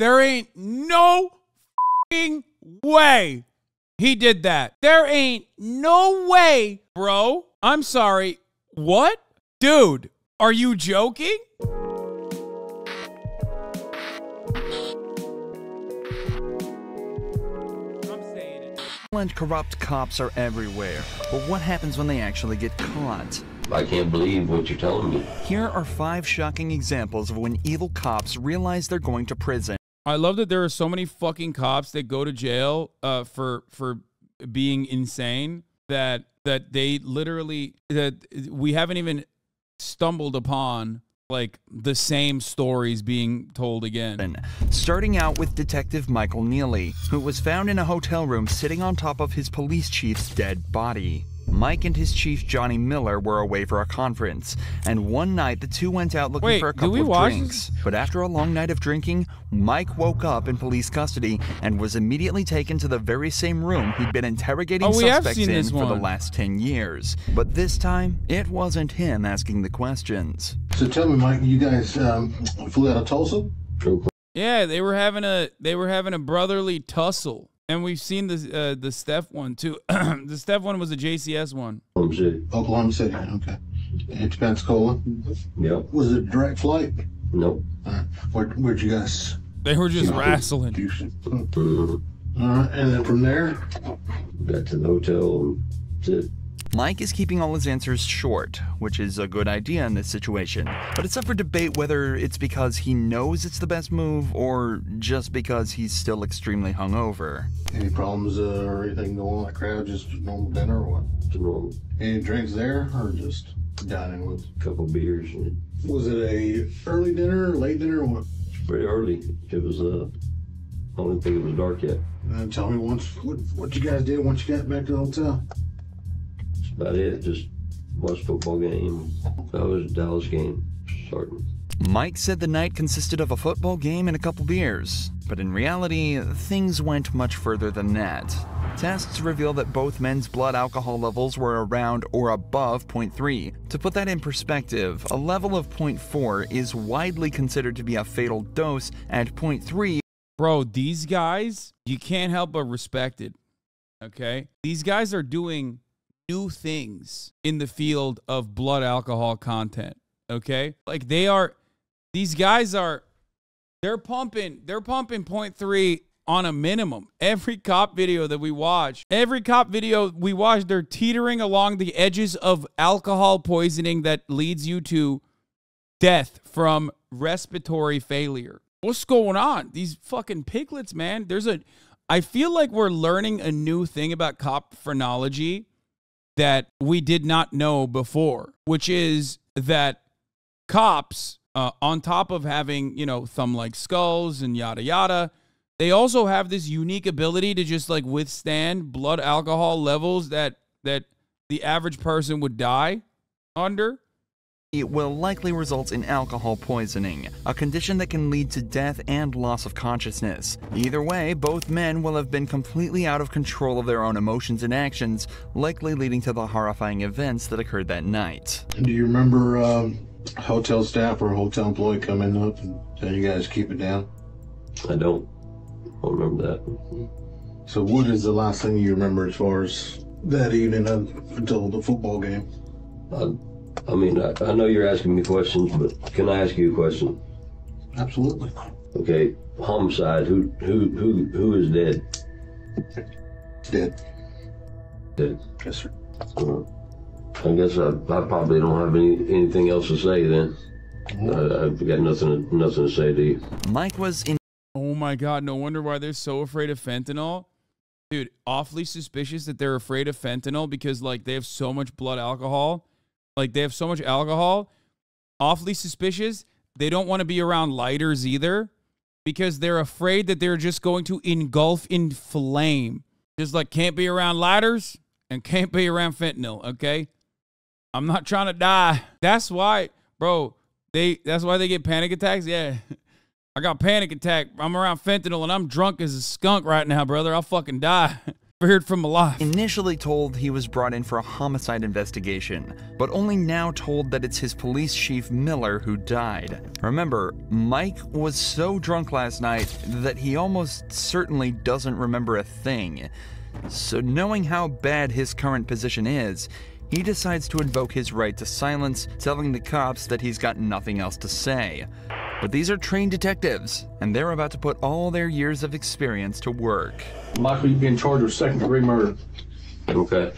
There ain't no way he did that. There ain't no way, bro. I'm sorry. What? Dude, are you joking? And corrupt cops are everywhere. But what happens when they actually get caught? I can't believe what you're telling me. Here are five shocking examples of when evil cops realize they're going to prison. I love that there are so many fucking cops that go to jail uh, for for being insane that that they literally that we haven't even stumbled upon like the same stories being told again. Starting out with Detective Michael Neely, who was found in a hotel room sitting on top of his police chief's dead body. Mike and his chief Johnny Miller were away for a conference, and one night the two went out looking Wait, for a did couple we of watch drinks. this? But after a long night of drinking, Mike woke up in police custody and was immediately taken to the very same room he'd been interrogating Oh, suspects in for the last 10 years. But this time, it wasn't him asking the questions. So tell me, Mike, you guys um, flew out of Tulsa? Yeah, they were having a they were having a brotherly tussle. And we've seen the uh, the Steph one too. the Steph one was a JCS one. Oklahoma City. Oklahoma City, okay. And to Pensacola? Yep. Was it a direct flight? Nope. Uh, where, where'd you guys? They were just wrestling. Houston. All right, and then from there, Got to the hotel and that's it. Mike is keeping all his answers short, which is a good idea in this situation. But it's up for debate whether it's because he knows it's the best move or just because he's still extremely hungover. any problems uh, or anything going on at crowd? Just normal dinner or what? It's normal Any drinks there or just dining with? A couple beers and Was it a early dinner, late dinner, or what? it's pretty early. It was uh I don't think it was dark yet. And tell me once what, what you guys did once you got back to the hotel. That's about it. Just watched football game. That was a Dallas game starting. Mike said the night consisted of a football game and a couple beers, but in reality, things went much further than that. Tests reveal that both men's blood alcohol levels were around or above 0.3. To put that in perspective, a level of 0.4 is widely considered to be a fatal dose, and 0.3 Bro, these guys, you can't help but respect it. Okay? These guys are doing new things in the field of blood alcohol content. Okay? Like they are these guys are they're pumping they're pumping point three on a minimum. Every cop video that we watch, every cop video we watch, they're teetering along the edges of alcohol poisoning that leads you to death from respiratory failure. What's going on? These fucking piglets, man. There's a I feel like we're learning a new thing about cop phrenology that we did not know before, which is that cops, uh, on top of having, you know, thumb like skulls and yada yada, they also have this unique ability to just like withstand blood alcohol levels that that the average person would die under. It will likely result in alcohol poisoning, a condition that can lead to death and loss of consciousness. Either way, both men will have been completely out of control of their own emotions and actions, likely leading to the horrifying events that occurred that night. Do you remember um, hotel staff or hotel employee coming up and telling you guys to keep it down? I don't I don't remember that. So what is the last thing you remember as far as that evening until the football game? I, I mean, I, I know you're asking me questions, but can I ask you a question? Absolutely. Okay, homicide. Who who who who is dead? Dead. Dead. Yes, sir. Uh, I guess I, I probably don't have any anything else to say then. I, I've got nothing nothing to say to you. Mike was in Oh my god, no wonder why they're so afraid of fentanyl. Dude, awfully suspicious that they're afraid of fentanyl because like they have so much blood alcohol. Like they have so much alcohol. Awfully suspicious. They don't want to be around lighters either because they're afraid that they're just going to engulf in flame. Just like can't be around lighters and can't be around fentanyl, okay? I'm not trying to die. That's why, bro, they that's why they get panic attacks. Yeah. I got panic attack. I'm around fentanyl and I'm drunk as a skunk right now, brother. I'll fucking die. Feared from alive. Initially told he was brought in for a homicide investigation, but only now told that it's his police chief Miller who died. Remember, Mike was so drunk last night that he almost certainly doesn't remember a thing. So, knowing how bad his current position is, he decides to invoke his right to silence, telling the cops that he's got nothing else to say. But these are trained detectives, and they're about to put all their years of experience to work. Michael, you've been charged with second degree murder. Okay.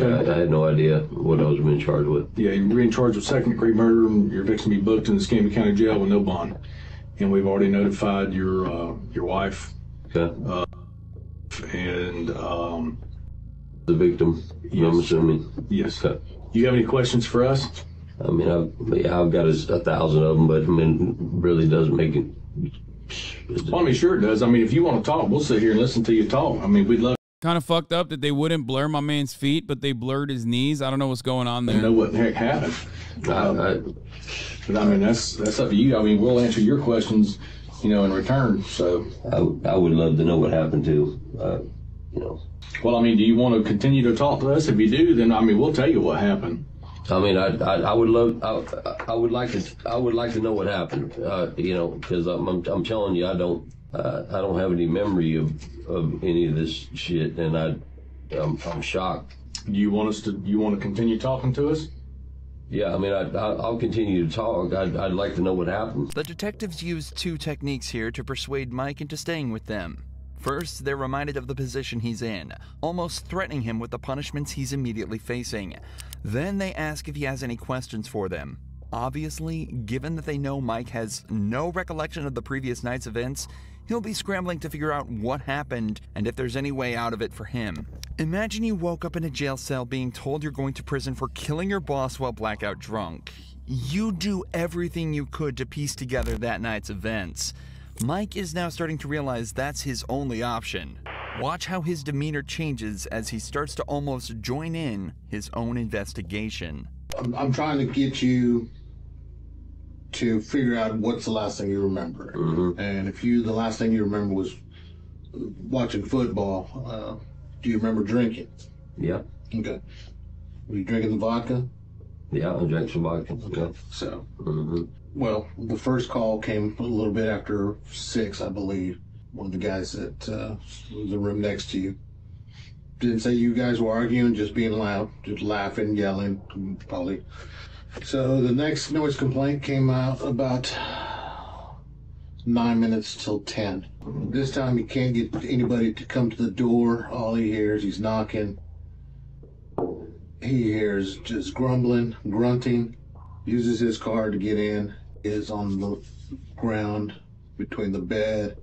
I, I had no idea what I was being charged with. Yeah, you're being charged with second degree murder and you're fixing to be booked in the Escambia County Jail with no bond. And we've already notified your uh, your wife Okay. and um, The victim, Yes. I'm Yes. assuming. yes. Okay. You have any questions for us? I mean, I've, yeah, I've got a, a thousand of them, but I mean, really doesn't make it. Well, I mean, sure it does. I mean, if you want to talk, we'll sit here and listen to you talk. I mean, we'd love Kind of fucked up that they wouldn't blur my man's feet, but they blurred his knees. I don't know what's going on to know what the heck happened. I, I, But I mean, that's that's up to you. I mean, we'll answer your questions, you know, in return. So, I, would- I would love to know what happened to, uh, you know. Well, I mean, do you want to continue to talk to us? If you do, then I mean, we'll tell you what happened. I mean, I, I, I would love, I, I would like to, I would like to know what happened. Uh, you know, because I'm, I'm, I'm telling you, I don't, uh, I don't have any memory of, of any of this shit, and I, I'm, I'm shocked. Do you want us to? You want to continue talking to us? Yeah, I mean, I, I, I'll continue to talk. I'd, I'd like to know what happened. The detectives used two techniques here to persuade Mike into staying with them. First, they're reminded of the position he's in, almost threatening him with the punishments he's immediately facing. Then they ask if he has any questions for them. Obviously, given that they know Mike has no recollection of the previous night's events, he'll be scrambling to figure out what happened and if there's any way out of it for him. Imagine you woke up in a jail cell being told you're going to prison for killing your boss while blackout drunk. You do everything you could to piece together that night's events. Mike is now starting to realize that's his only option. Watch how his demeanor changes as he starts to almost join in his own investigation. I'm, I'm trying to get you to figure out what's the last thing you remember. And if you, the last thing you remember was watching football, uh, do you remember drinking? Yeah, Okay. Were you drinking the vodka? yeah, I drank some vodka. Yeah. So, hmm well, the first call came a little bit after six, I believe. One of the guys that uh, the room next to you didn't say you guys were arguing, just being loud, just laughing, yelling, probably. So the next noise complaint came out about nine minutes till ten. This time he can't get anybody to come to the door. All he hears, he's knocking. He hears just grumbling, grunting. Uses his car to get in. Is on the ground between the bed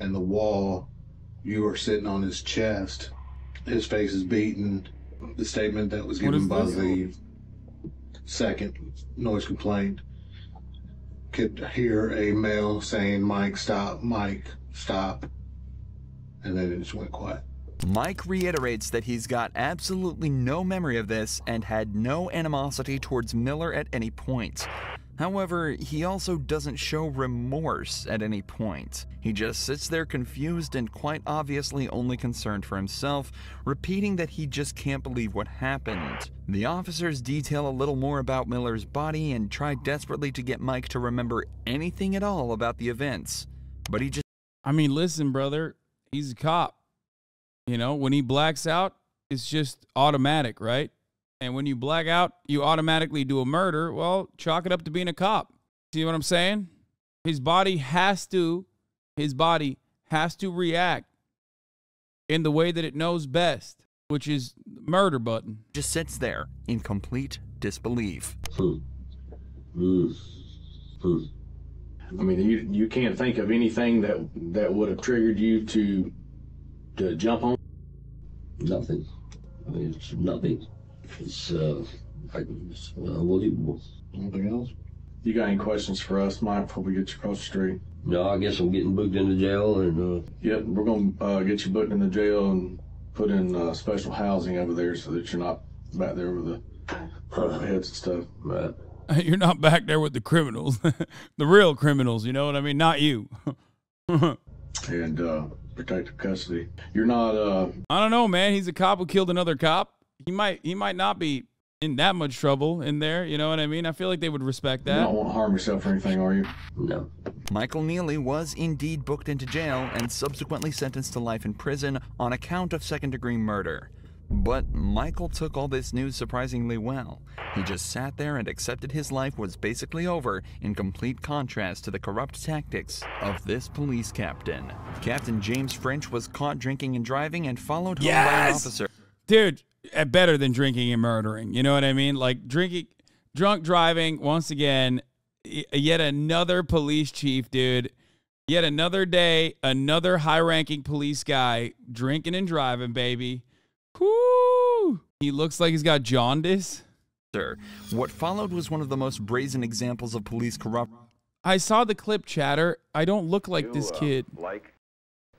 and the wall. You are sitting on his chest. His face is beaten. The statement that was given by this? the second noise complaint could hear a male saying, Mike, stop, Mike, stop. And then it just went quiet. Mike reiterates that he's got absolutely no memory of this and had no animosity towards Miller at any point. However, he also doesn't show remorse at any point. He just sits there confused and quite obviously only concerned for himself, repeating that he just can't believe what happened. The officers detail a little more about Miller's body and try desperately to get Mike to remember anything at all about the events. But he just I mean, listen, brother, he's a cop. You know, when he blacks out, it's just automatic, right? And when you black out, you automatically do a murder. Well, chalk it up to being a cop. See what I'm saying? His body has to, his body has to react in the way that it knows best, which is murder button. just sits there in complete disbelief. Hmm. Hmm. Hmm. I mean, you you can't think of anything that that would have triggered you to to jump on. Nothing. I mean, it's nothing. It's uh, like, it's unbelievable. Anything else? You got any questions for us, Mike, before we get you across the street? No, I guess I'm getting booked into jail, and uh, Yep, we're gonna uh, get you booked in the jail and put in uh, special housing over there so that you're not back there with the heads and stuff. right. You're not back there with the criminals, the real criminals, you know what I mean? Not you. And uh, protective custody. You're not uh I don't know, man. He's a cop who killed another cop. He might he might not be in that much trouble in there. You know what I mean? I feel like they would respect you that. don't want to harm yourself or anything, are you? No. Michael Neely was indeed booked into jail and subsequently sentenced to life in prison on account of second degree murder. But Michael took all this news surprisingly well. He just sat there and accepted his life was basically over, in complete contrast to the corrupt tactics of this police captain. Captain James French was caught drinking and driving and followed home by an Yes! officer. Dude, better than drinking and murdering. You know what I mean? Like drinking, drunk driving. Once again, yet another police chief, dude. Yet another day, another high-ranking police guy drinking and driving, baby. Whoo! He looks like he's got jaundice. Sir, what followed was one of the most brazen examples of police corruption. I saw the clip, chatter. I don't look like this You, uh, kid. Like?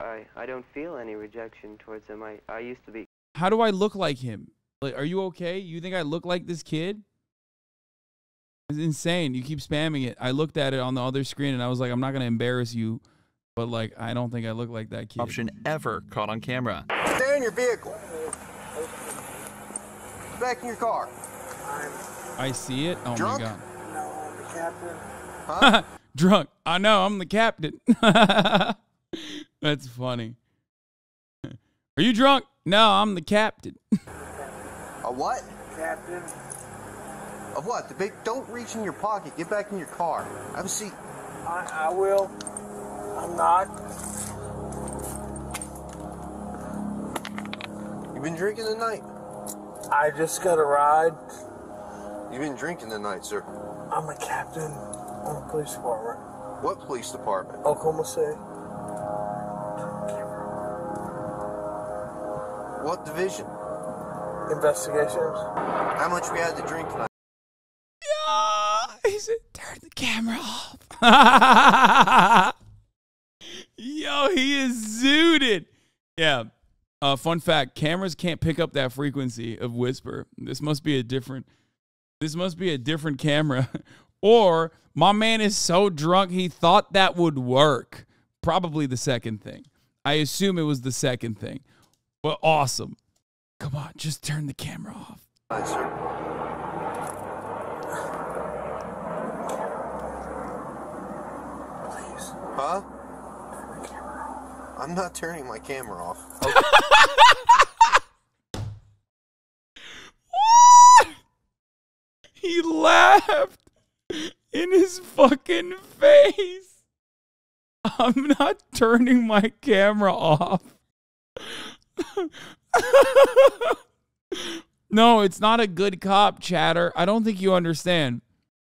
I I don't feel any rejection towards him. I I used to be. How do I look like him? Like, are you okay? You think I look like this kid? It's insane. You keep spamming it. I looked at it on the other screen and I was like, I'm not gonna embarrass you, but like, I don't think I look like that kid. Option ever caught on camera. Stay in your vehicle. Back in your car. I see it. Oh Drunk? my Huh? Drunk. I know. I'm the captain. That's funny. Are you drunk? No, I'm the captain. A what? Captain. Of what? The big. Don't reach in your pocket. Get back in your car. Have a seat. I, I will. I'm not. You've been drinking tonight? I just got a ride. You've been drinking tonight, sir? I'm a captain on the police department. What police department? Oklahoma City. What division? Investigations. How much we had to drink tonight? Yeah, he said, turn the camera off. Yo, he is zooted. Yeah. Uh, fun fact: cameras can't pick up that frequency of whisper. This must be a different. This must be a different camera, or my man is so drunk he thought that would work. Probably the second thing. I assume it was the second thing, but awesome. Come on, just turn the camera off. Please. Huh? I'm not turning my camera off. What? He laughed in his fucking face. I'm not turning my camera off. No, it's not a good cop, chatter. I don't think you understand.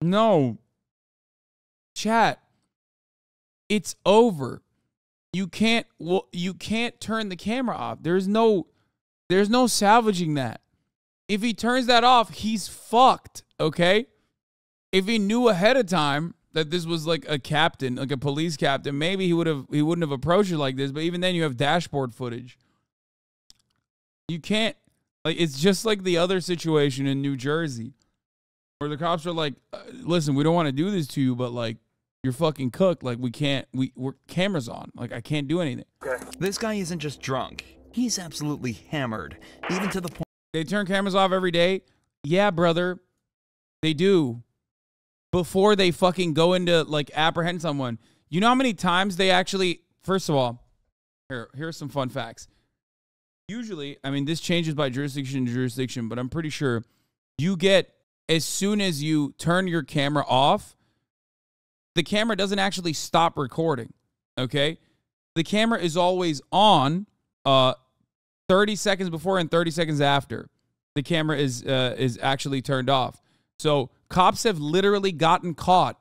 No. Chat. It's over. You can't well, you can't turn the camera off. There's no there's no salvaging that. If he turns that off, he's fucked, okay? If he knew ahead of time that this was like a captain, like a police captain, maybe he would have he wouldn't have approached it like this, but even then you have dashboard footage. You can't like it's just like the other situation in New Jersey where the cops are like, uh, "Listen, we don't want to do this to you, but like you're fucking cooked. Like we can't we we're cameras on. Like I can't do anything." This guy isn't just drunk, he's absolutely hammered, even to the point. They turn cameras off every day. Yeah, brother. They do. Before they fucking go into like apprehend someone. You know how many times they actually first of all, here here's some fun facts. Usually, I mean this changes by jurisdiction to jurisdiction, but I'm pretty sure you get as soon as you turn your camera off, the camera doesn't actually stop recording. Okay? The camera is always on uh 30 seconds before and 30 seconds after the camera is uh, is actually turned off. So cops have literally gotten caught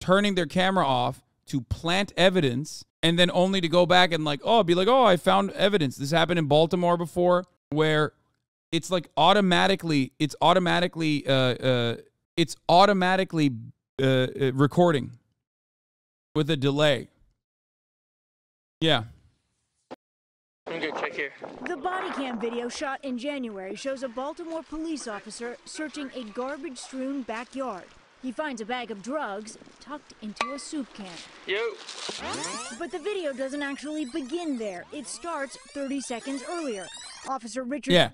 turning their camera off to plant evidence and then only to go back and like oh be like oh I found evidence. This happened in Baltimore before where it's like automatically it's automatically uh, uh it's automatically uh, uh recording with a delay. Yeah. I'm good. Check here. The body cam video shot in January shows a Baltimore police officer searching a garbage strewn backyard. He finds a bag of drugs tucked into a soup can. Yo. But the video doesn't actually begin there. It starts 30 seconds earlier. Officer Richard Yeah.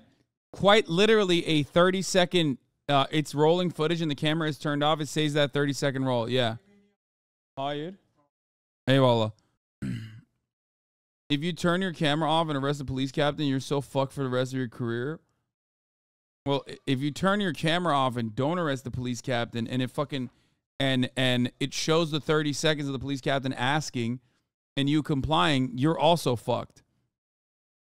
Quite literally a 30 second uh it's rolling footage and the camera is turned off. It says that 30 second roll. Yeah. Hired. Hey Walla. if you turn your camera off and arrest a police captain, you're so fucked for the rest of your career. Well, if you turn your camera off and don't arrest the police captain and it fucking and and it shows the 30 seconds of the police captain asking and you complying, you're also fucked.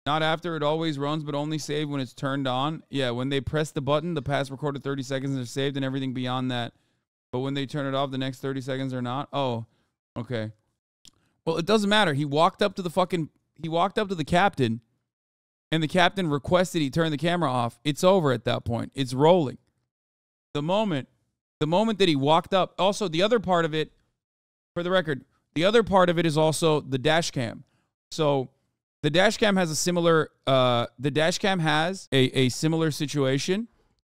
Not after it always runs, but only saved when it's turned on. Yeah, when they press the button, the past recorded 30 seconds are saved and everything beyond that. But when they turn it off, the next 30 seconds are not. Oh, okay. Well, it doesn't matter. He walked up to the fucking he walked up to the captain and the captain requested he turn the camera off. It's over at that point. It's rolling. The moment the moment that he walked up, also the other part of it for the record, the other part of it is also the dash cam. So the dash cam has a similar uh the dash cam has a, a similar situation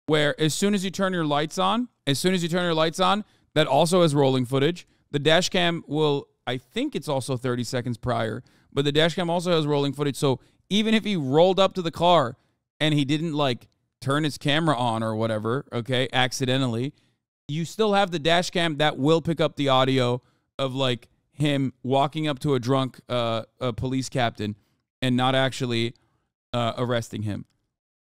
where as soon as you turn your lights on, as soon as you turn your lights on, that also has rolling footage. The dash cam will I think it's also 30 seconds prior, but the dash cam also has rolling footage. So even if he rolled up to the car and he didn't like turn his camera on or whatever, okay, accidentally, you still have the dash cam that will pick up the audio of like him walking up to a drunk uh, a police captain and not actually uh, arresting him.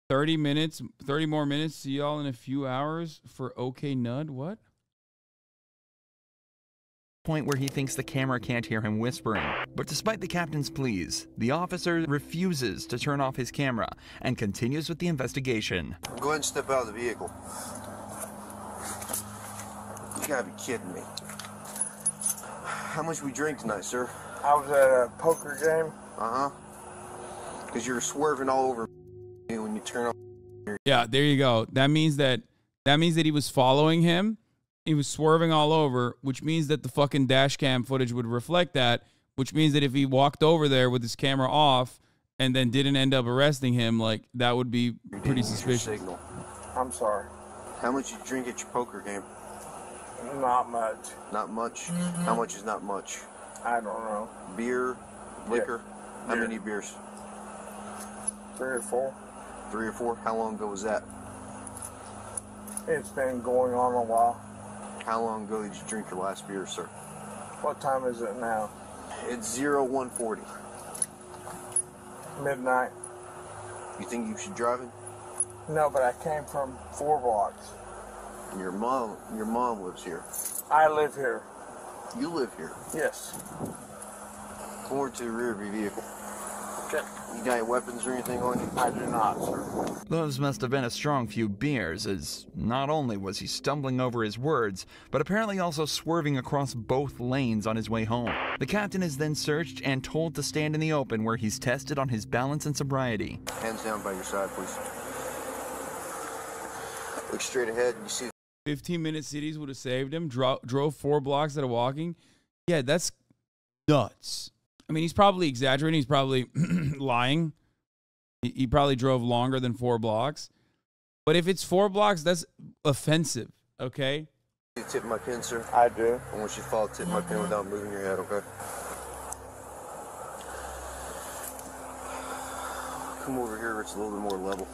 30 minutes, 30 more minutes. See y'all in a few hours for OK Nud. What? Point where he thinks the camera can't hear him whispering. But despite the captain's pleas, the officer refuses to turn off his camera and continues with the investigation. Go ahead and step out of the vehicle. You gotta be kidding me. How much we drink tonight, sir? I was at a poker game. Uh huh. Because you're swerving all over me when you turn off. Yeah, there you go. That means that that means that he was following him. He was swerving all over, which means that the fucking dash cam footage would reflect that, which means that if he walked over there with his camera off and then didn't end up arresting him, like that would be pretty suspicious. Signal. I'm sorry. How much you drink at your poker game? Not much. Not much. Mm-hmm. How much is not much? I don't know. Beer, liquor. How Beer. many beers? Three or four. Three or four. How long ago was that? It's been going on a while. How long ago did you drink your last beer, sir? What time is it now? It's zero one forty. Midnight. You think you should drive it? No, but I came from four blocks. Your mom, your mom lives here. I live here. You live here. Yes. Over to the rear of your vehicle. Okay. You got any weapons or anything on you? I do not, sir. Those must have been a strong few beers, as not only was he stumbling over his words, but apparently also swerving across both lanes on his way home. The captain is then searched and told to stand in the open where he's tested on his balance and sobriety. Hands down by your side, please. Look straight ahead. And you see 15 minute cities would have saved him. Dro- drove four blocks out of walking. Yeah, that's nuts. I mean, he's probably exaggerating. He's probably lying. He, he probably drove longer than four blocks. But if it's four blocks, that's offensive. Okay. you tip my pin, sir? I do. I want you to follow tip my pin without moving your head, okay? Come over here, it's a little bit more level.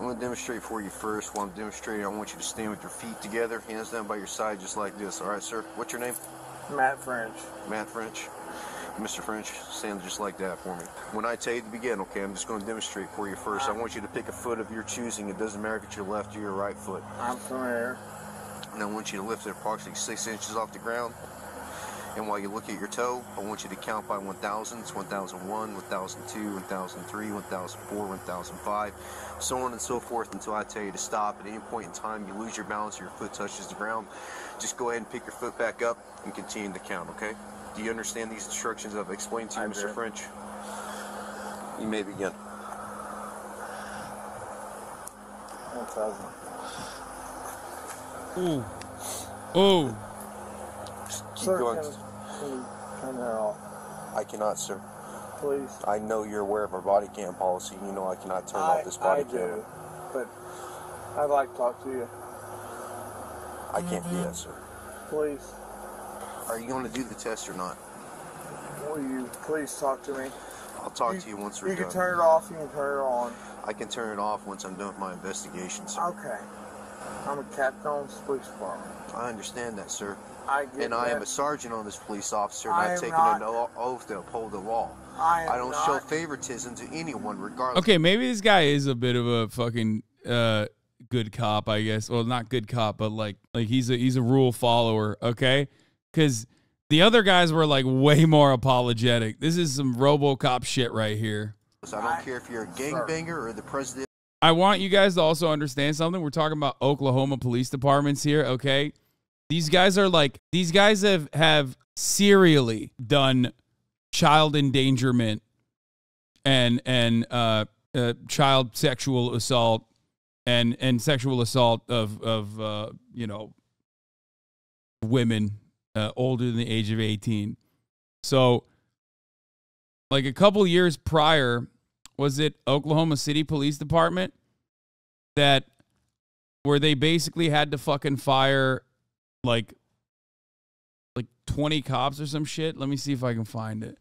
I'm gonna demonstrate for you first. While I'm demonstrating, I want you to stand with your feet together, hands down by your side, just like this. All right, sir? What's your name? Matt French. Matt French. Mr. French, stand just like that for me. When I tell you to begin, okay, I'm just going to demonstrate for you first. I want you to pick a foot of your choosing. It doesn't matter if it's your left or your right foot. I'm familiar. And I want you to lift it approximately six inches off the ground. And while you look at your toe, I want you to count by 1,000. It's 1,001, 1,002, 1,003, 1,004, 1,005, so on and so forth until I tell you to stop. At any point in time, you lose your balance or your foot touches the ground, just go ahead and pick your foot back up and continue to count, okay? Do you understand these instructions I've explained to you, I Mr. do. French? You may begin. 1,000. Ooh. Ooh. Keep Sir, going. can, can you turn that off, I cannot, sir. please? I know you're aware of our body cam policy. You know I cannot turn I, off this body I camera. do, but I'd like to talk to you. I can't do that, mm-hmm. sir. Please, Are you going to do the test or not? will you please talk to me? I'll talk to you once we're You can turn it off, you can turn it on. I can turn it off once I'm done with my investigation, sir. Okay. I'm a captain on this police department. I understand that, sir. I get And I am a sergeant on this police officer, and I I've taken an oath to uphold the law. I am don't show favoritism to anyone, regardless. Okay, maybe this guy is a bit of a fucking uh good cop, I guess. Well, not good cop, but like like he's a he's a rule follower, okay? Cuz the other guys were like way more apologetic. This is some RoboCop shit right here. So I don't care if you're a gangbanger or the president. I want you guys to also understand something. We're talking about Oklahoma police departments here, okay? These guys are like these guys have have serially done child endangerment and and uh, uh child sexual assault and and sexual assault of of uh you know women uh, older than the age of 18. So like a couple years prior was it Oklahoma City Police Department that where they basically had to fucking fire like like 20 cops or some shit. Let me see if I can find it.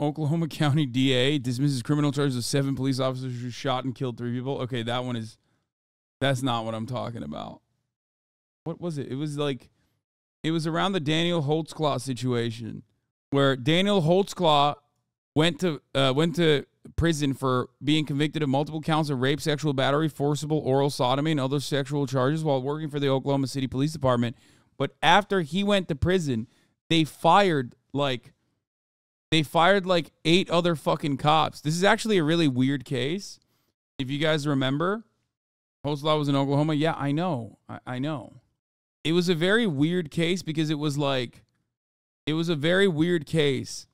Oklahoma County DA dismisses criminal charges of seven police officers who shot and killed three people. Okay, that one is that's not what I'm talking about. What was it? It was like it was around the Daniel Holtzclaw situation where Daniel Holtzclaw went to uh, went to prison for being convicted of multiple counts of rape, sexual battery, forcible oral sodomy, and other sexual charges while working for the Oklahoma City Police Department. But after he went to prison, they fired like they fired like eight other fucking cops. This is actually a really weird case. If you guys remember, Holtzclaw was in Oklahoma. Yeah, I know. I, I know. It was a very weird case because it was like it was a very weird case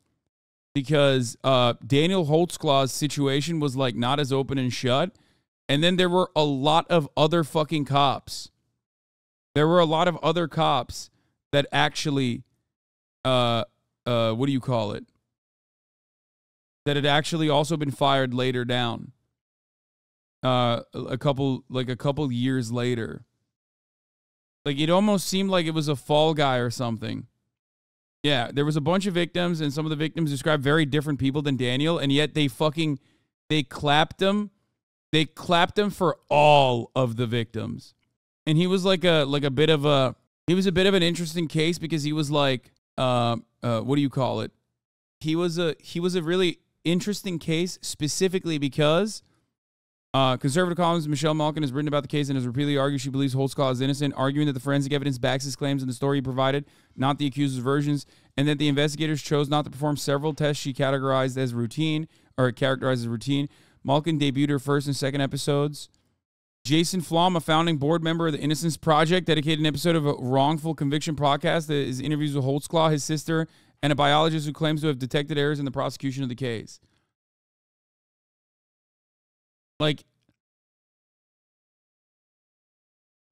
because uh, Daniel Holtzclaw's situation was like not as open and shut. And then there were a lot of other fucking cops. There were a lot of other cops that actually, uh, uh, what do you call it? That had actually also been fired later down. Uh, a couple, like a couple years later. Like it almost seemed like it was a fall guy or something. Yeah, there was a bunch of victims, and some of the victims described very different people than Daniel, and yet they fucking they clapped him. They clapped him for all of the victims, and he was like a like a bit of a he was a bit of an interesting case because he was like uh, uh what do you call it? He was a he was a really interesting case specifically because uh, conservative columnist Michelle Malkin has written about the case and has repeatedly argued she believes Holtzclaw is innocent, arguing that the forensic evidence backs his claims in the story he provided, not the accuser's versions, and that the investigators chose not to perform several tests she categorized as routine or characterized as routine. Malkin debuted her first and second episodes. Jason Flom, a founding board member of the Innocence Project, dedicated an episode of a wrongful conviction podcast that is interviews with Holtzclaw, his sister, and a biologist who claims to have detected errors in the prosecution of the case. Like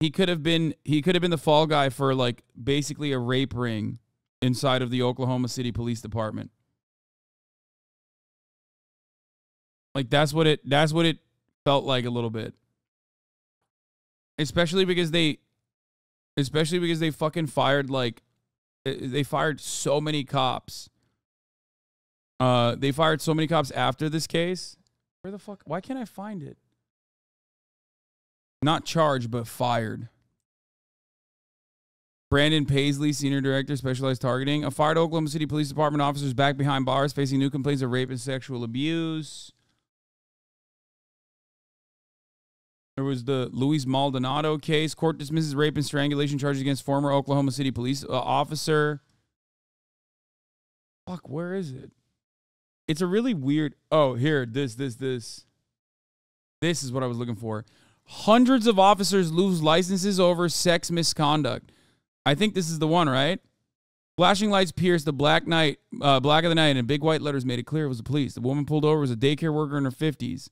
he could have been he could have been the fall guy for like basically a rape ring inside of the Oklahoma City Police Department. Like that's what it that's what it felt like a little bit. Especially because they especially because they fucking fired like eh, they fired so many cops. Uh they fired so many cops after this case. Where the fuck why can't I find it? Not charged, but fired. Brandon Paisley, Senior Director, Specialized Targeting. A fired Oklahoma City Police Department officer is back behind bars facing new complaints of rape and sexual abuse. There was the Luis Maldonado case. Court dismisses rape and strangulation charges against former Oklahoma City police uh, officer. Fuck, where is it? It's a really weird. Oh, here, this, this, this. This is what I was looking for. Hundreds of officers lose licenses over sex misconduct. I think this is the one, right? Flashing lights pierced the black night, uh, black of the night, and big white letters made it clear it was the police. The woman pulled over was a daycare worker in her fifties.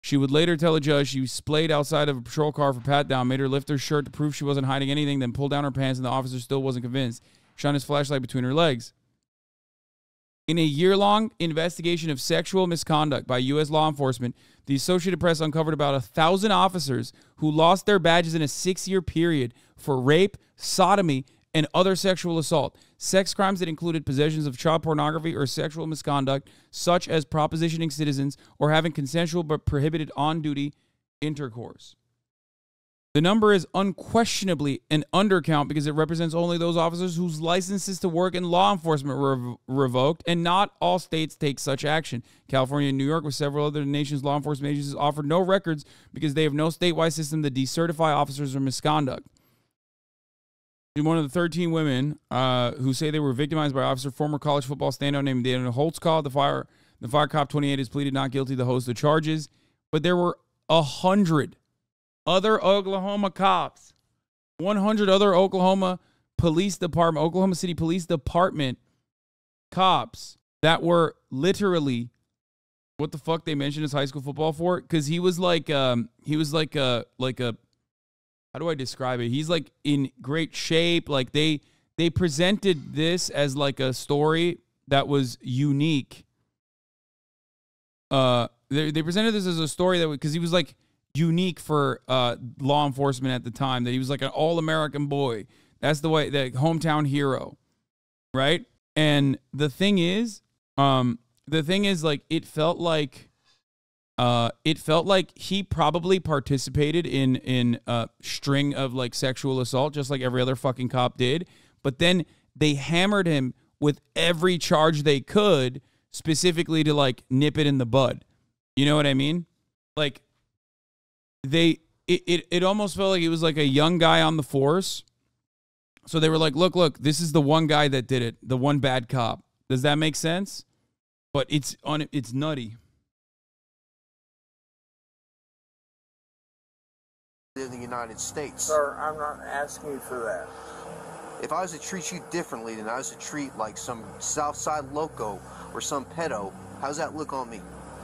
She would later tell a judge she was splayed outside of a patrol car for pat down, made her lift her shirt to prove she wasn't hiding anything, then pulled down her pants, and the officer still wasn't convinced. Shone his flashlight between her legs. In a year long investigation of sexual misconduct by U.S. law enforcement, the Associated Press uncovered about a thousand officers who lost their badges in a six year period for rape, sodomy, and other sexual assault. Sex crimes that included possessions of child pornography or sexual misconduct, such as propositioning citizens or having consensual but prohibited on duty intercourse. The number is unquestionably an undercount because it represents only those officers whose licenses to work in law enforcement were revoked, and not all states take such action. California and New York, with several other nations' law enforcement agencies, offered no records because they have no statewide system to decertify officers for misconduct. One of the 13 women uh, who say they were victimized by officer, former college football standout named Daniel Holtzclaw the fire. The fire cop 28 has pleaded not guilty to host of charges, but there were a hundred other Oklahoma cops, 100 other Oklahoma Police Department, Oklahoma City Police Department cops that were literally what the fuck they mentioned as high school football for because he was like um he was like a like a how do I describe it? He's like in great shape. Like they they presented this as like a story that was unique. Uh, they they presented this as a story that because he was like unique for uh law enforcement at the time. That he was like an all American boy. That's the way the hometown hero, right? And the thing is, um, the thing is like it felt like uh, it felt like he probably participated in in a string of like sexual assault, just like every other fucking cop did. But then they hammered him with every charge they could, specifically to like nip it in the bud. You know what I mean? Like they, it it, it almost felt like it was like a young guy on the force. So they were like, "Look, look, this is the one guy that did it, the one bad cop." Does that make sense? But it's on it's nutty. in the United States. Sir, I'm not asking you for that. If I was to treat you differently than I was to treat like some Southside loco or some pedo, how's that look on me?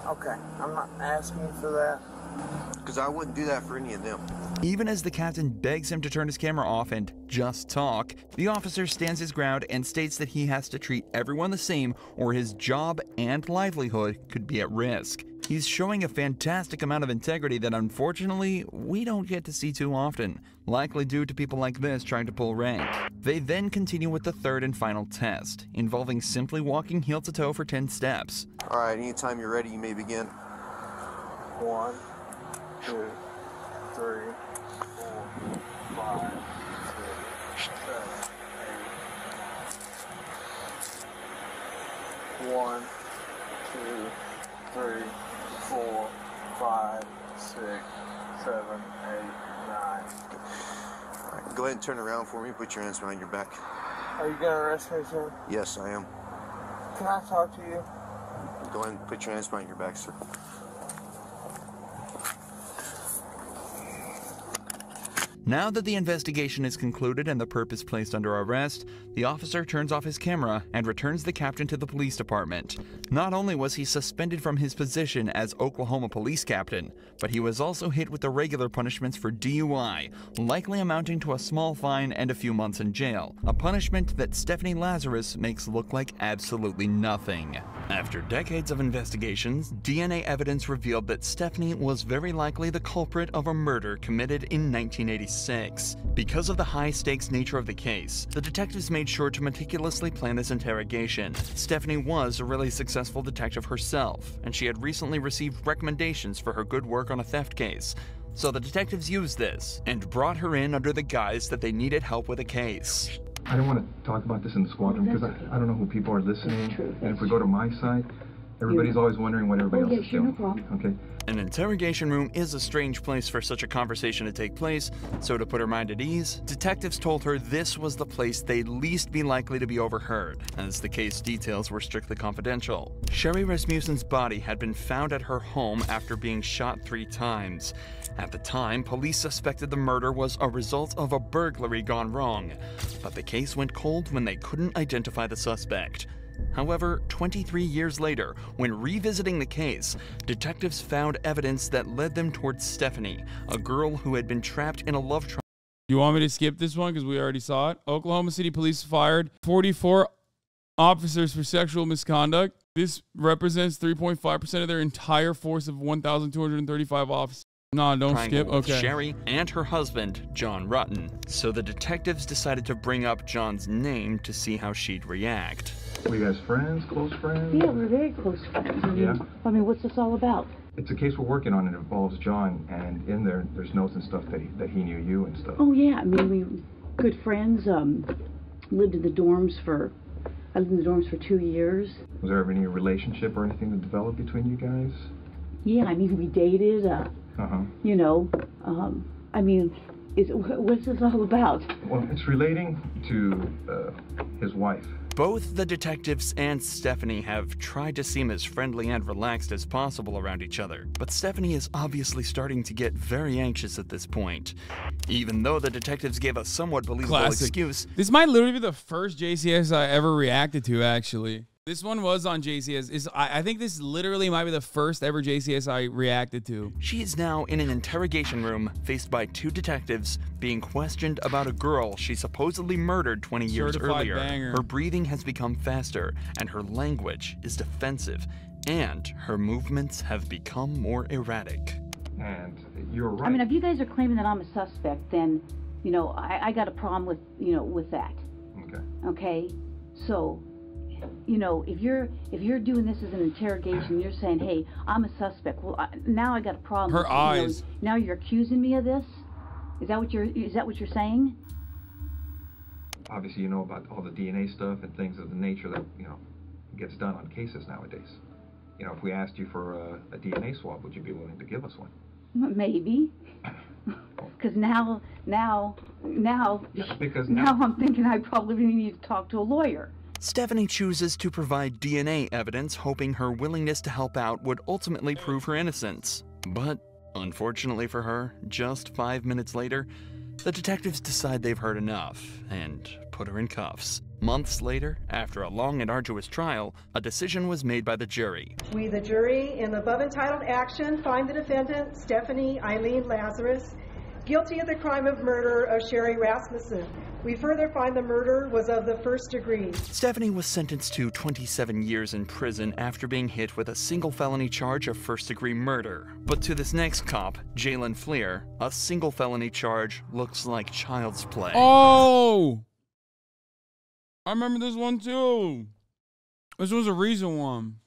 Okay, I'm not asking you for that. Because I wouldn't do that for any of them. Even as the captain begs him to turn his camera off and just talk, the officer stands his ground and states that he has to treat everyone the same or his job and livelihood could be at risk. He's showing a fantastic amount of integrity that unfortunately we don't get to see too often, likely due to people like this trying to pull rank. They then continue with the third and final test, involving simply walking heel to toe for 10 steps. All right, anytime you're ready, you may begin. One, two, three, four, five, six, seven, eight. One, two, three, four, five, six, seven, eight, nine. All right, go ahead and turn around for me. Put your hands behind your back. Are you gonna arrest me, sir? Yes, I am. Can I talk to you? Go ahead and put your hands behind your back, sir. Now that the investigation is concluded and the perp is placed under arrest, the officer turns off his camera and returns the captain to the police department. Not only was he suspended from his position as Oklahoma police captain, but he was also hit with the regular punishments for DUI, likely amounting to a small fine and a few months in jail, a punishment that Stephanie Lazarus makes look like absolutely nothing. After decades of investigations, DNA evidence revealed that Stephanie was very likely the culprit of a murder committed in 1986. Because of the high stakes nature of the case, the detectives made sure to meticulously plan this interrogation. Stephanie was a really successful detective herself, and she had recently received recommendations for her good work on a theft case. So the detectives used this and brought her in under the guise that they needed help with a case. I don't want to talk about this in the squadron because I, I don't know who people are listening. And if we go to my side, everybody's always wondering what everybody else is doing. Okay? An interrogation room is a strange place for such a conversation to take place, so to put her mind at ease, detectives told her this was the place they'd least be likely to be overheard, as the case details were strictly confidential. Sherri Rasmussen's body had been found at her home after being shot three times. At the time, police suspected the murder was a result of a burglary gone wrong, but the case went cold when they couldn't identify the suspect. However, 23 years later, when revisiting the case, detectives found evidence that led them towards Stephanie, a girl who had been trapped in a love triangle. You want me to skip this one because we already saw it? Oklahoma City police fired 44 officers for sexual misconduct. This represents 3.5% of their entire force of 1,235 officers. No, don't skip. Okay. Sherri and her husband, John Ruetten. So the detectives decided to bring up John's name to see how she'd react. Were you guys friends, close friends? Yeah, we're very close friends. I mean, Yeah. I mean, what's this all about? It's a case we're working on. and It involves John, and in there, there's notes and stuff that he, that he knew you and stuff. Oh yeah, I mean, we good friends. Um, lived in the dorms for. I lived in the dorms for two years. Was there ever any relationship or anything that developed between you guys? Yeah, I mean, we dated. Uh, Uh huh. you know, um, I mean, is what's this all about? Well, it's relating to uh, his wife. Both the detectives and Stephanie have tried to seem as friendly and relaxed as possible around each other, but Stephanie is obviously starting to get very anxious at this point. Even though the detectives gave a somewhat believable Classic. excuse, This might literally be the first JCS I ever reacted to, actually. This one was on JCS. Is I, I think this literally might be the first ever JCS I reacted to. She is now in an interrogation room faced by two detectives being questioned about a girl she supposedly murdered 20 years Certified earlier. banger. Her breathing has become faster, and her language is defensive, and her movements have become more erratic. And you're right. I mean, if you guys are claiming that I'm a suspect, then, you know, I, I got a problem with, you know, with that. Okay. Okay, so, you know, if you're if you're doing this as an interrogation, you're saying, hey, I'm a suspect. Well, I, now I got a problem. Her with, you know, eyes. now you're accusing me of this. Is that what you're is that what you're saying? Obviously, you know about all the DNA stuff and things of the nature that you know gets done on cases nowadays. You know, if we asked you for a, a DNA swab, would you be willing to give us one? Maybe. Because now, now, now, because now now- I'm thinking I probably need to talk to a lawyer. Stephanie chooses to provide DNA evidence, hoping her willingness to help out would ultimately prove her innocence. But, unfortunately for her, just five minutes later, the detectives decide they've heard enough and put her in cuffs. Months later, after a long and arduous trial, a decision was made by the jury. We, the jury, in the above entitled action, find the defendant, Stephanie Eileen Lazarus, guilty of the crime of murder of Sherri Rasmussen. We further find the murder was of the first degree. Stephanie was sentenced to 27 years in prison after being hit with a single felony charge of first degree murder. But to this next cop, Jalen Fleer, a single felony charge looks like child's play. Oh! I remember this one too. This was a recent one.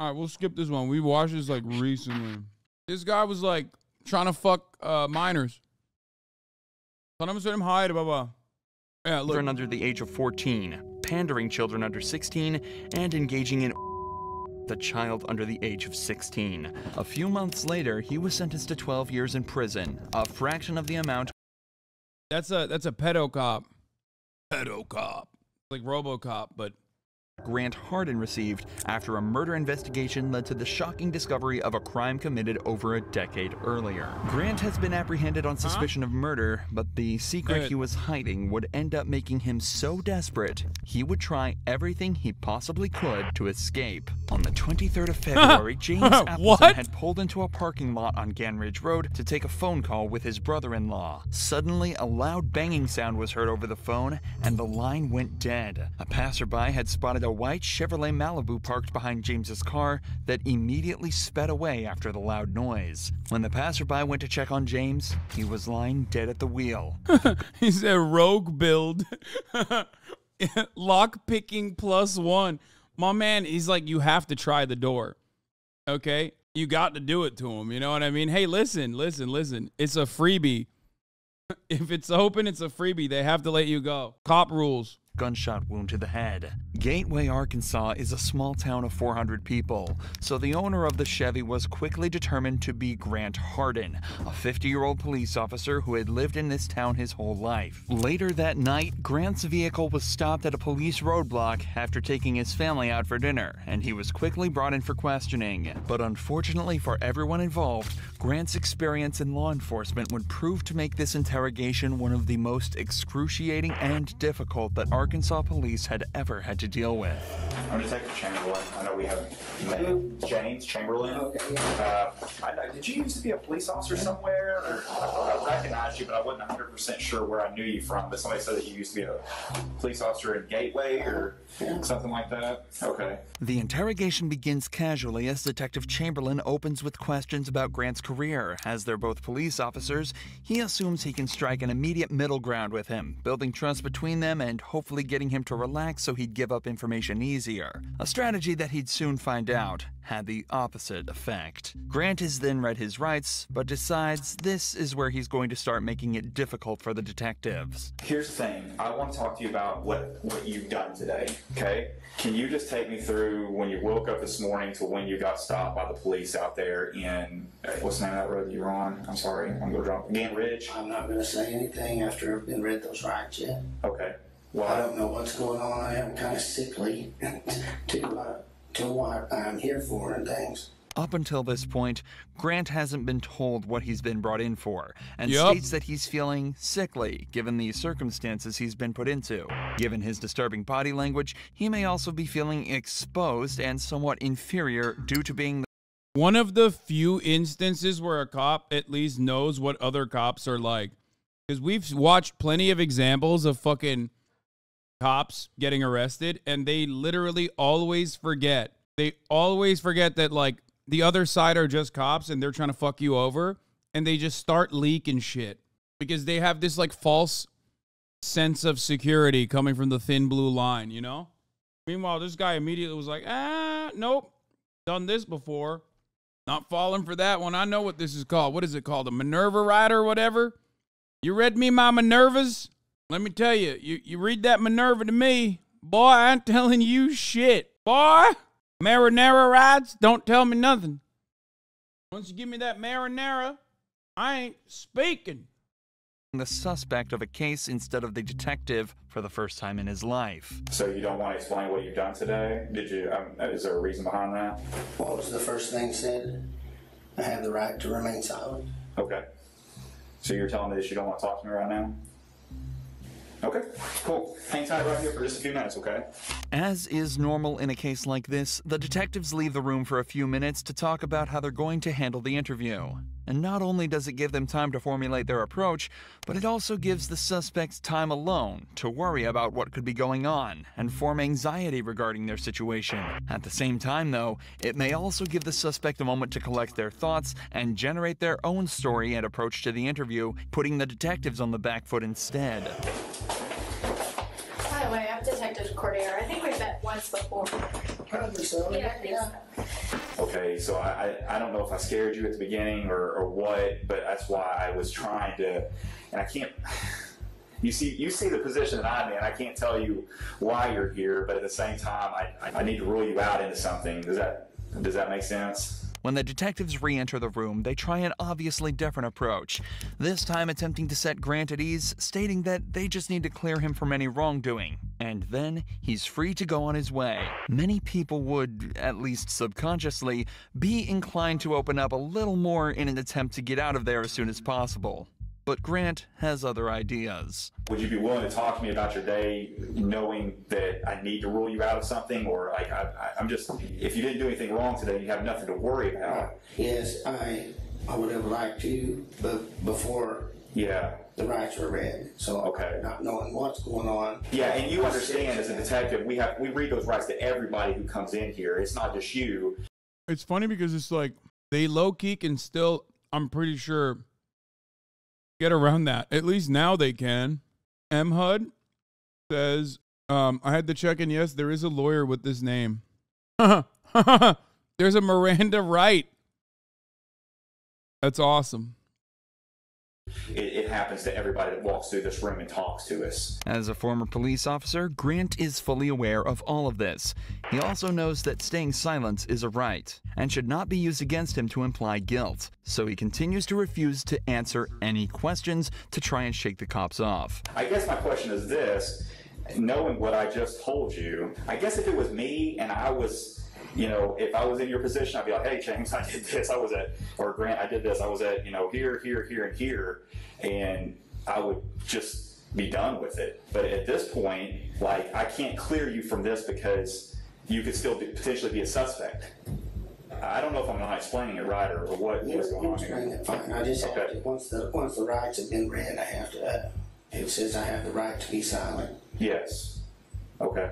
All right, we'll skip this one. We watched this like recently. This guy was like trying to fuck uh, minors. Son of him hide, blah blah. Yeah, look. children under the age of 14, pandering children under 16, and engaging in the child under the age of 16. A few months later, he was sentenced to 12 years in prison, a fraction of the amount That's a that's a pedo cop. Pedo cop. Like RoboCop, but Grant Hardin received after a murder investigation led to the shocking discovery of a crime committed over a decade earlier. Grant has been apprehended on suspicion of murder, but the secret Good. he was hiding would end up making him so desperate he would try everything he possibly could to escape. On the 23rd of February, James Appleton had pulled into a parking lot on Gann Ridge Road to take a phone call with his brother-in-law. Suddenly, a loud banging sound was heard over the phone, and the line went dead. A passerby had spotted a white Chevrolet Malibu parked behind James's car that immediately sped away after the loud noise. When the passerby went to check on James, he was lying dead at the wheel. he said rogue build. Lock picking plus one. My man, he's like, you have to try the door. Okay? You got to do it to him. You know what I mean? Hey, listen, listen, listen. It's a freebie. If it's open, it's a freebie. They have to let you go. Cop rules. Gunshot wound to the head. Gateway, Arkansas is a small town of 400 people, so the owner of the Chevy was quickly determined to be Grant Hardin, a 50 year old police officer who had lived in this town his whole life. Later that night, Grant's vehicle was stopped at a police roadblock after taking his family out for dinner, and he was quickly brought in for questioning. But unfortunately for everyone involved, Grant's experience in law enforcement would prove to make this interrogation one of the most excruciating and difficult that Arkansas police had ever had to deal with. I'm Detective Chamberlain. I know we have met. James Chamberlain. Okay. Uh, I, I- did you used to be a police officer somewhere? Or, I, I recognized you, but I wasn't 100% sure where I knew you from. But somebody said that you used to be a police officer in Gateway or something like that. Okay. The interrogation begins casually as Detective Chamberlain opens with questions about Grant's career. As they're both police officers, he assumes he can strike an immediate middle ground with him, building trust between them and hopefully getting him to relax so he'd give up information easier. A strategy that he'd soon find out had the opposite effect. Grant has then read his rights, but decides this is where he's going to start making it difficult for the detectives. Here's the thing. I want to talk to you about what, what you've done today, okay? Can you just take me through when you woke up this morning to when you got stopped by the police out there in, uh, what's the name of that road that you're on? I'm sorry, I'm going to drop. Gant Ridge? I'm not gonna say anything after I've been read those rights yet. Okay. I don't know what's going on. I am kind of sickly to, uh, to what I'm here for and things. Up until this point, Grant hasn't been told what he's been brought in for, and Yup. states that he's feeling sickly given the circumstances he's been put into. Given his disturbing body language, he may also be feeling exposed and somewhat inferior due to being the One of the few instances where a cop at least knows what other cops are like. Because we've watched plenty of examples of fucking cops getting arrested, and they literally always forget. They always forget that, like, the other side are just cops and they're trying to fuck you over, and they just start leaking shit. Because they have this, like, false sense of security coming from the thin blue line, you know? Meanwhile, this guy immediately was like, ah, nope, done this before. Not falling for that one. I know what this is called. What is it called? A Minerva rider or whatever? You read me my Minervas? Let me tell you, you, you read that Minerva to me, boy, I ain't telling you shit. Boy, marinara rides, don't tell me nothing. Once you give me that marinara, I ain't speaking. the suspect of a case instead of the detective for the first time in his life. So you don't want to explain what you've done today? Did you? Um, is there a reason behind that? What was the first thing said? I have the right to remain silent. Okay. So you're telling me that you don't want to talk to me right now? Okay, cool. Hang tight right here for just a few minutes, okay? As is normal in a case like this, the detectives leave the room for a few minutes to talk about how they're going to handle the interview. And not only does it give them time to formulate their approach, but it also gives the suspects time alone to worry about what could be going on and form anxiety regarding their situation. At the same time, though, it may also give the suspect a moment to collect their thoughts and generate their own story and approach to the interview, putting the detectives on the back foot instead. By the way, I'm Detective Cordier. I think we've met once before. Probably so. Yeah, I think so. Okay, so I, I, I don't know if I scared you at the beginning or, or what, but that's why I was trying to, and I can't. You see, you see the position that I'm in. I can't tell you why you're here, but at the same time, I, I need to rule you out into something. Does that does that make sense? When the detectives re enter the room, they try an obviously different approach, this time attempting to set Grant at ease, stating that they just need to clear him from any wrongdoing. And then he's free to go on his way. Many people would, at least subconsciously, be inclined to open up a little more in an attempt to get out of there as soon as possible. But Grant has other ideas. Would you be willing to talk to me about your day, knowing that I need to rule you out of something, or like I, I, I'm just if you didn't do anything wrong today, you have nothing to worry about. Yes, I I would have liked to, but before Yeah. the rights were read. So Okay. not knowing what's going on. Yeah, and you understand as a detective, we have we read those rights to everybody who comes in here. It's not just you. It's funny because it's like they low key can still, I'm pretty sure, get around that. At least now they can. M HUD says, um, I had to check in. Yes, there is a lawyer with this name. There's a Miranda Wright. That's awesome. Happens to everybody that walks through this room and talks to us. As a former police officer, Grant is fully aware of all of this. He also knows that staying silent is a right and should not be used against him to imply guilt. So he continues to refuse to answer any questions to try and shake the cops off. I guess my question is this: knowing what I just told you, I guess if it was me and I was. You know, if I was in your position, I'd be like, "Hey, James, I did this. I was at, or Grant, I did this. I was at, you know, here, here, here, and here," and I would just be done with it. But at this point, like, I can't clear you from this because you could still be, potentially be a suspect. I don't know if I'm not explaining it right or, or what what's going on here. it fine. I just have to, once the, once the rights have been read, I have to, uh, it says I have the right to be silent. Yes. Okay.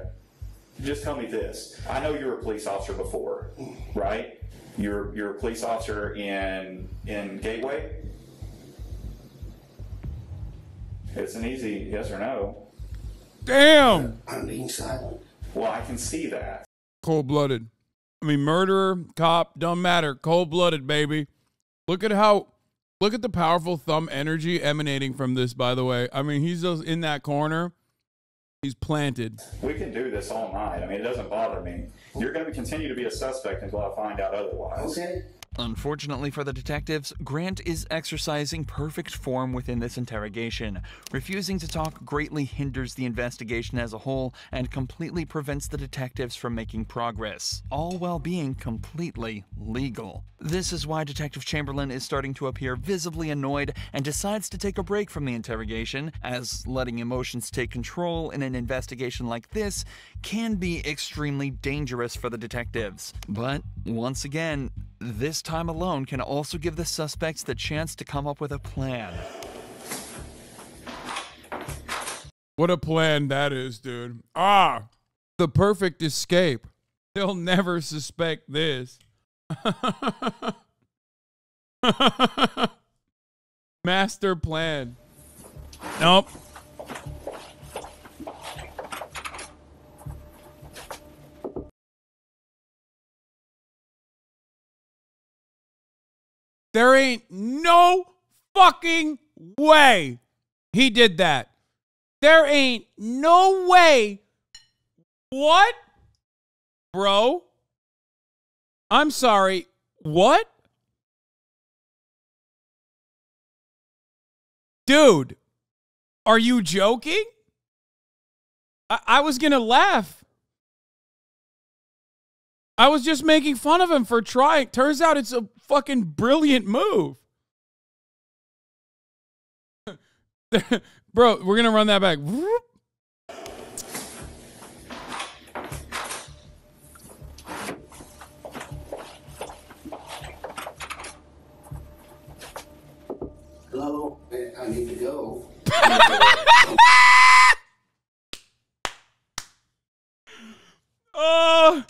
Just tell me this. I know you were a police officer before, right? You're you're a police officer in in Gateway. It's an easy yes or no. Damn. I'm being silent. Well, I can see that. Cold blooded. I mean, murderer, cop, don't matter. Cold blooded, baby. Look at how, look at the powerful thumb energy emanating from this, by the way. I mean, he's just in that corner. He's planted. We can do this all night. I mean, it doesn't bother me. You're going to continue to be a suspect until I find out otherwise. Okay. Unfortunately for the detectives, Grant is exercising perfect form within this interrogation. Refusing to talk greatly hinders the investigation as a whole and completely prevents the detectives from making progress, all while being completely legal. This is why Detective Chamberlain is starting to appear visibly annoyed and decides to take a break from the interrogation, as letting emotions take control in an investigation like this can be extremely dangerous for the detectives. But once again, this time alone can also give the suspects the chance to come up with a plan. What a plan that is, dude. Ah, the perfect escape. They'll never suspect this. Master plan. Nope. There ain't no fucking way he did that. There ain't no way. What? Bro? I'm sorry. What? Dude, are you joking? I, I was going to laugh. I was just making fun of him for trying. Turns out it's a fucking brilliant move. Bro, we're going to run that back. Hello, I need to go. Oh,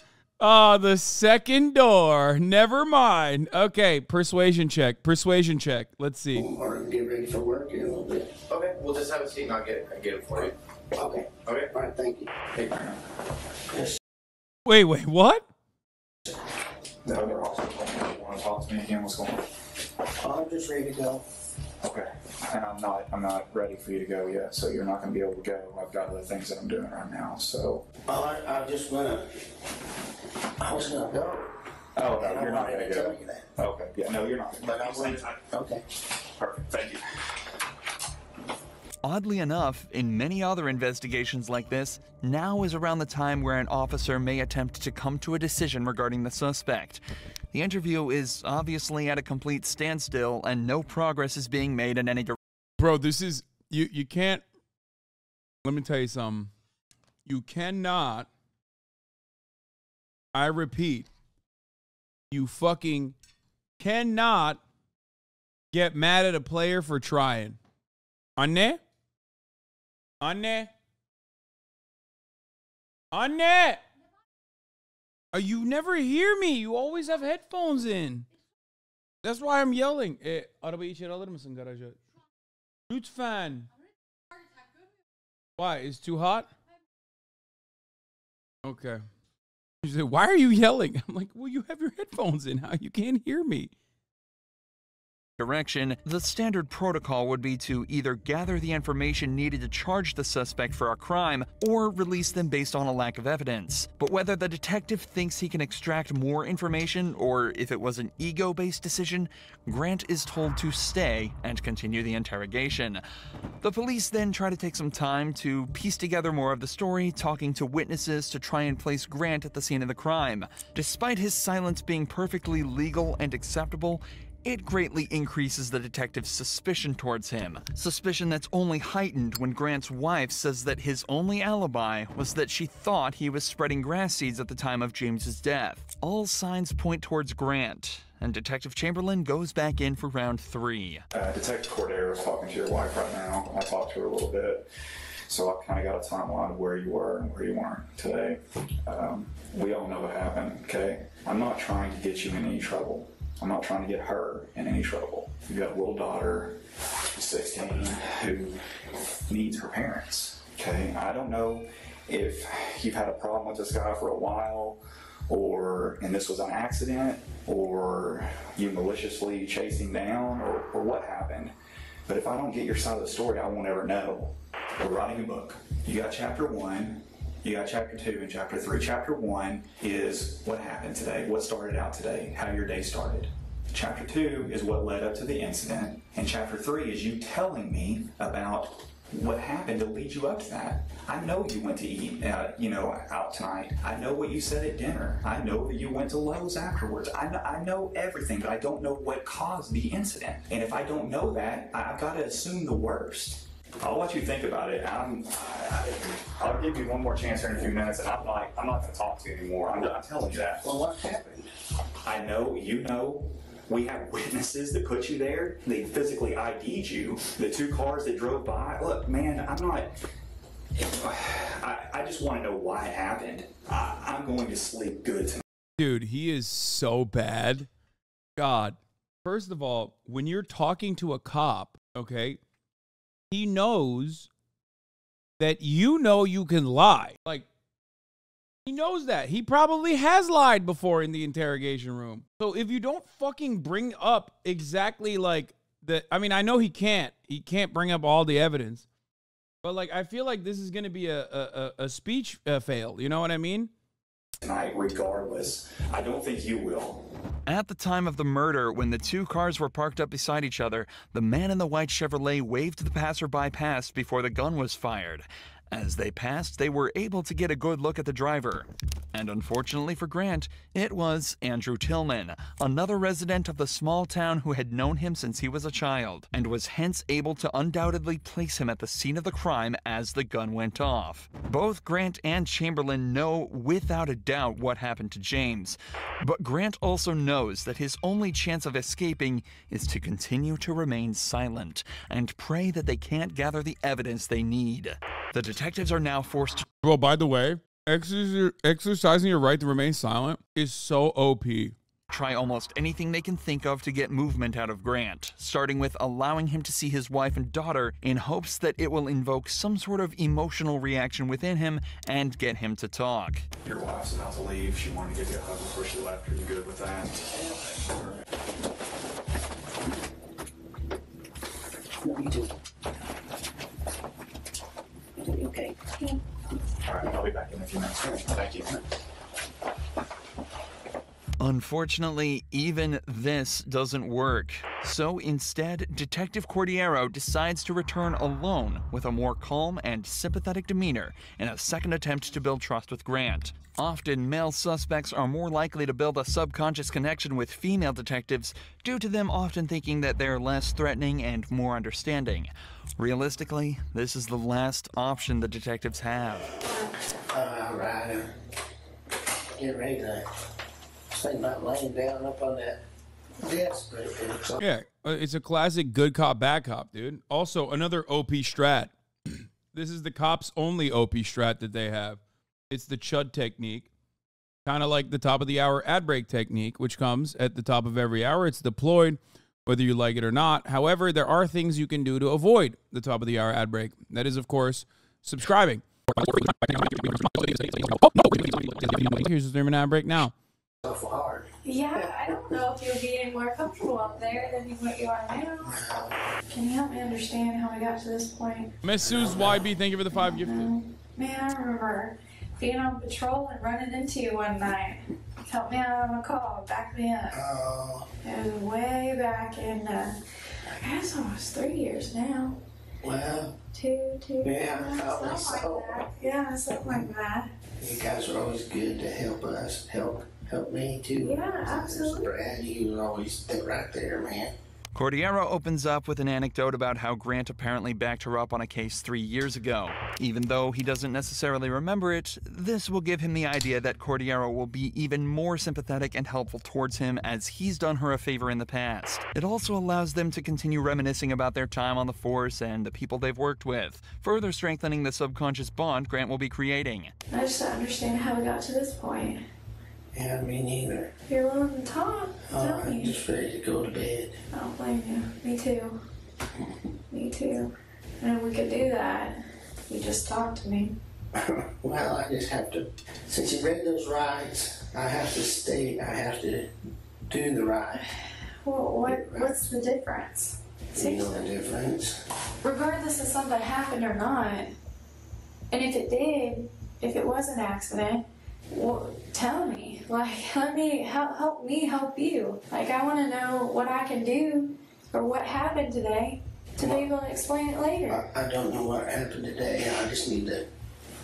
oh, the second door. Never mind. Okay, persuasion check. Persuasion check. Let's see. Or get ready for work in a little bit. Okay, we'll just have a seat and I'll get it, I'll get it for you. Okay. Okay. All right, thank you. Hey, bye. Wait, wait, what? The other officer told me you want to talk to me again. What's going on? I'm just ready to go. Okay. And I'm not I'm not ready for you to go yet, so you're not going to be able to go. I've got other things that I'm doing right now. So. Oh, I, I just gonna, I was gonna go. Oh no, I you're not wanted going to to tell go. you that. Okay. Yeah. No, you're not. But I wanted, okay. Perfect. Thank you. Oddly enough, in many other investigations like this, now is around the time where an officer may attempt to come to a decision regarding the suspect. The interview is obviously at a complete standstill and no progress is being made in any direction. Bro, this is you you can't let me tell you something. You cannot I repeat, you fucking cannot get mad at a player for trying. Anne? Anne? Anne! Oh, you never hear me. You always have headphones in. That's why I'm yelling. E, arabayı içeri alır mısın garaja? Lütfen. Why? It's too hot? Okay. She said, Why are you yelling? I'm like, Well, you have your headphones in. How you can't hear me? Direction, the standard protocol would be to either gather the information needed to charge the suspect for a crime or release them based on a lack of evidence. But whether the detective thinks he can extract more information or if it was an ego based decision, Grant is told to stay and continue the interrogation. The police then try to take some time to piece together more of the story, talking to witnesses to try and place Grant at the scene of the crime. Despite his silence being perfectly legal and acceptable, It greatly increases the detective's suspicion towards him. Suspicion that's only heightened when Grant's wife says that his only alibi was that she thought he was spreading grass seeds at the time of James's death. All signs point towards Grant, and Detective Chamberlain goes back in for round three. Uh, Detective Cordero is talking to your wife right now. I talked to her a little bit. So I've kind of got a timeline of where you were and where you weren't today. Um, we all know what happened, okay? I'm not trying to get you in any trouble. I'm not trying to get her in any trouble. You've got a little daughter, 16, who needs her parents, okay? I don't know if you've had a problem with this guy for a while or and this was an accident or you maliciously him down or, or what happened but if i don't get your side of the story i won't ever know we're writing a book you got chapter one you got chapter two and chapter three chapter one is what happened today what started out today how your day started chapter two is what led up to the incident and chapter three is you telling me about what happened to lead you up to that. I know you went to eat, uh, you know, out tonight. I know what you said at dinner. I know that you went to Lowe's afterwards. I know, I know everything, but I don't know what caused the incident. And if I don't know that, I've got to assume the worst. I'll let you think about it. I'm, I, I'll give you one more chance here in a few minutes, and I'm not, I'm not going to talk to you anymore. I'm, I'm telling you that. Well, what happened? I know, you know, we have witnesses that put you there. They physically ID'd you. The two cars that drove by. Look, man, I'm not. I, I just want to know why it happened. I, I'm going to sleep good tonight. Dude, he is so bad. God. First of all, when you're talking to a cop, okay, he knows that you know you can lie. Like, he knows that. He probably has lied before in the interrogation room. So if you don't fucking bring up exactly like the, I mean, I know he can't. He can't bring up all the evidence. But like, I feel like this is going to be a, a, a speech uh, fail. You know what I mean? Tonight, regardless. I don't think you will. At the time of the murder, when the two cars were parked up beside each other, the man in the white Chevrolet waved the passerby past before the gun was fired. As they passed, they were able to get a good look at the driver. And unfortunately for Grant, it was Andrew Tillman, another resident of the small town who had known him since he was a child, and was hence able to undoubtedly place him at the scene of the crime as the gun went off. Both Grant and Chamberlain know without a doubt what happened to James, but Grant also knows that his only chance of escaping is to continue to remain silent and pray that they can't gather the evidence they need. The detectives are now forced to Well, by the way, exercising, exercising your right to remain silent is so OP. try almost anything they can think of to get movement out of Grant, starting with allowing him to see his wife and daughter in hopes that it will invoke some sort of emotional reaction within him and get him to talk. Your wife's about to leave. She wanted to give you a hug before she left. Are you good with that? Me too. Okay. All right, I'll be back in a few minutes. Thank you. Unfortunately, even this doesn't work. So instead, Detective Cordiero decides to return alone with a more calm and sympathetic demeanor in a second attempt to build trust with Grant. Often, male suspects are more likely to build a subconscious connection with female detectives due to them often thinking that they're less threatening and more understanding. Realistically, this is the last option the detectives have. All right. Get ready to think about laying down up on that desk right Yeah, uh, it's a classic good cop, bad cop, dude. Also, another OP strat. this is the cops' only OP strat that they have. It's the chud technique, kind of like the top of the hour ad break technique, which comes at the top of every hour. It's deployed, whether you like it or not. However, there are things you can do to avoid the top of the hour ad break. That is, of course, subscribing. Here's the streaming ad break now. Yeah, I don't know if you'll be any more comfortable up there than what you are now. Can you help me understand how we got to this point? Miss Sue's YB, thank you for the five gifted. Mm-hmm. Man, I remember being on patrol and running into you one night. Help me out on a call, back me up. Oh, It was way back in, uh, I guess almost three years now. well, Two, two, Yeah, something probably like so. that. Yeah, something like that. you guys are always good to help us, help help me too. Yeah, absolutely. Brad, you was always right there, man. Cordiero opens up with an anecdote about how Grant apparently backed her up on a case three years ago. Even though he doesn't necessarily remember it, this will give him the idea that Cordiero will be even more sympathetic and helpful towards him as he's done her a favor in the past. It also allows them to continue reminiscing about their time on the force and the people they've worked with, further strengthening the subconscious bond Grant will be creating. I just don't understand how we got to this point. Yeah, me neither. You're willing to talk? Oh, Tell I'm me. just ready to go to bed. I don't blame you. Me too. Me too. And we could do that. You just talk to me. Well, I just have to. Since you read those rides, I have to stay. I have to do the ride. Well, what what's the difference? You know the difference. Regardless of something happened or not, and if it did, if it was an accident, well, tell me. Like, let me help help me help you. Like, I want to know what I can do or what happened today to be able to explain it later. I don't know what happened today. I just need to.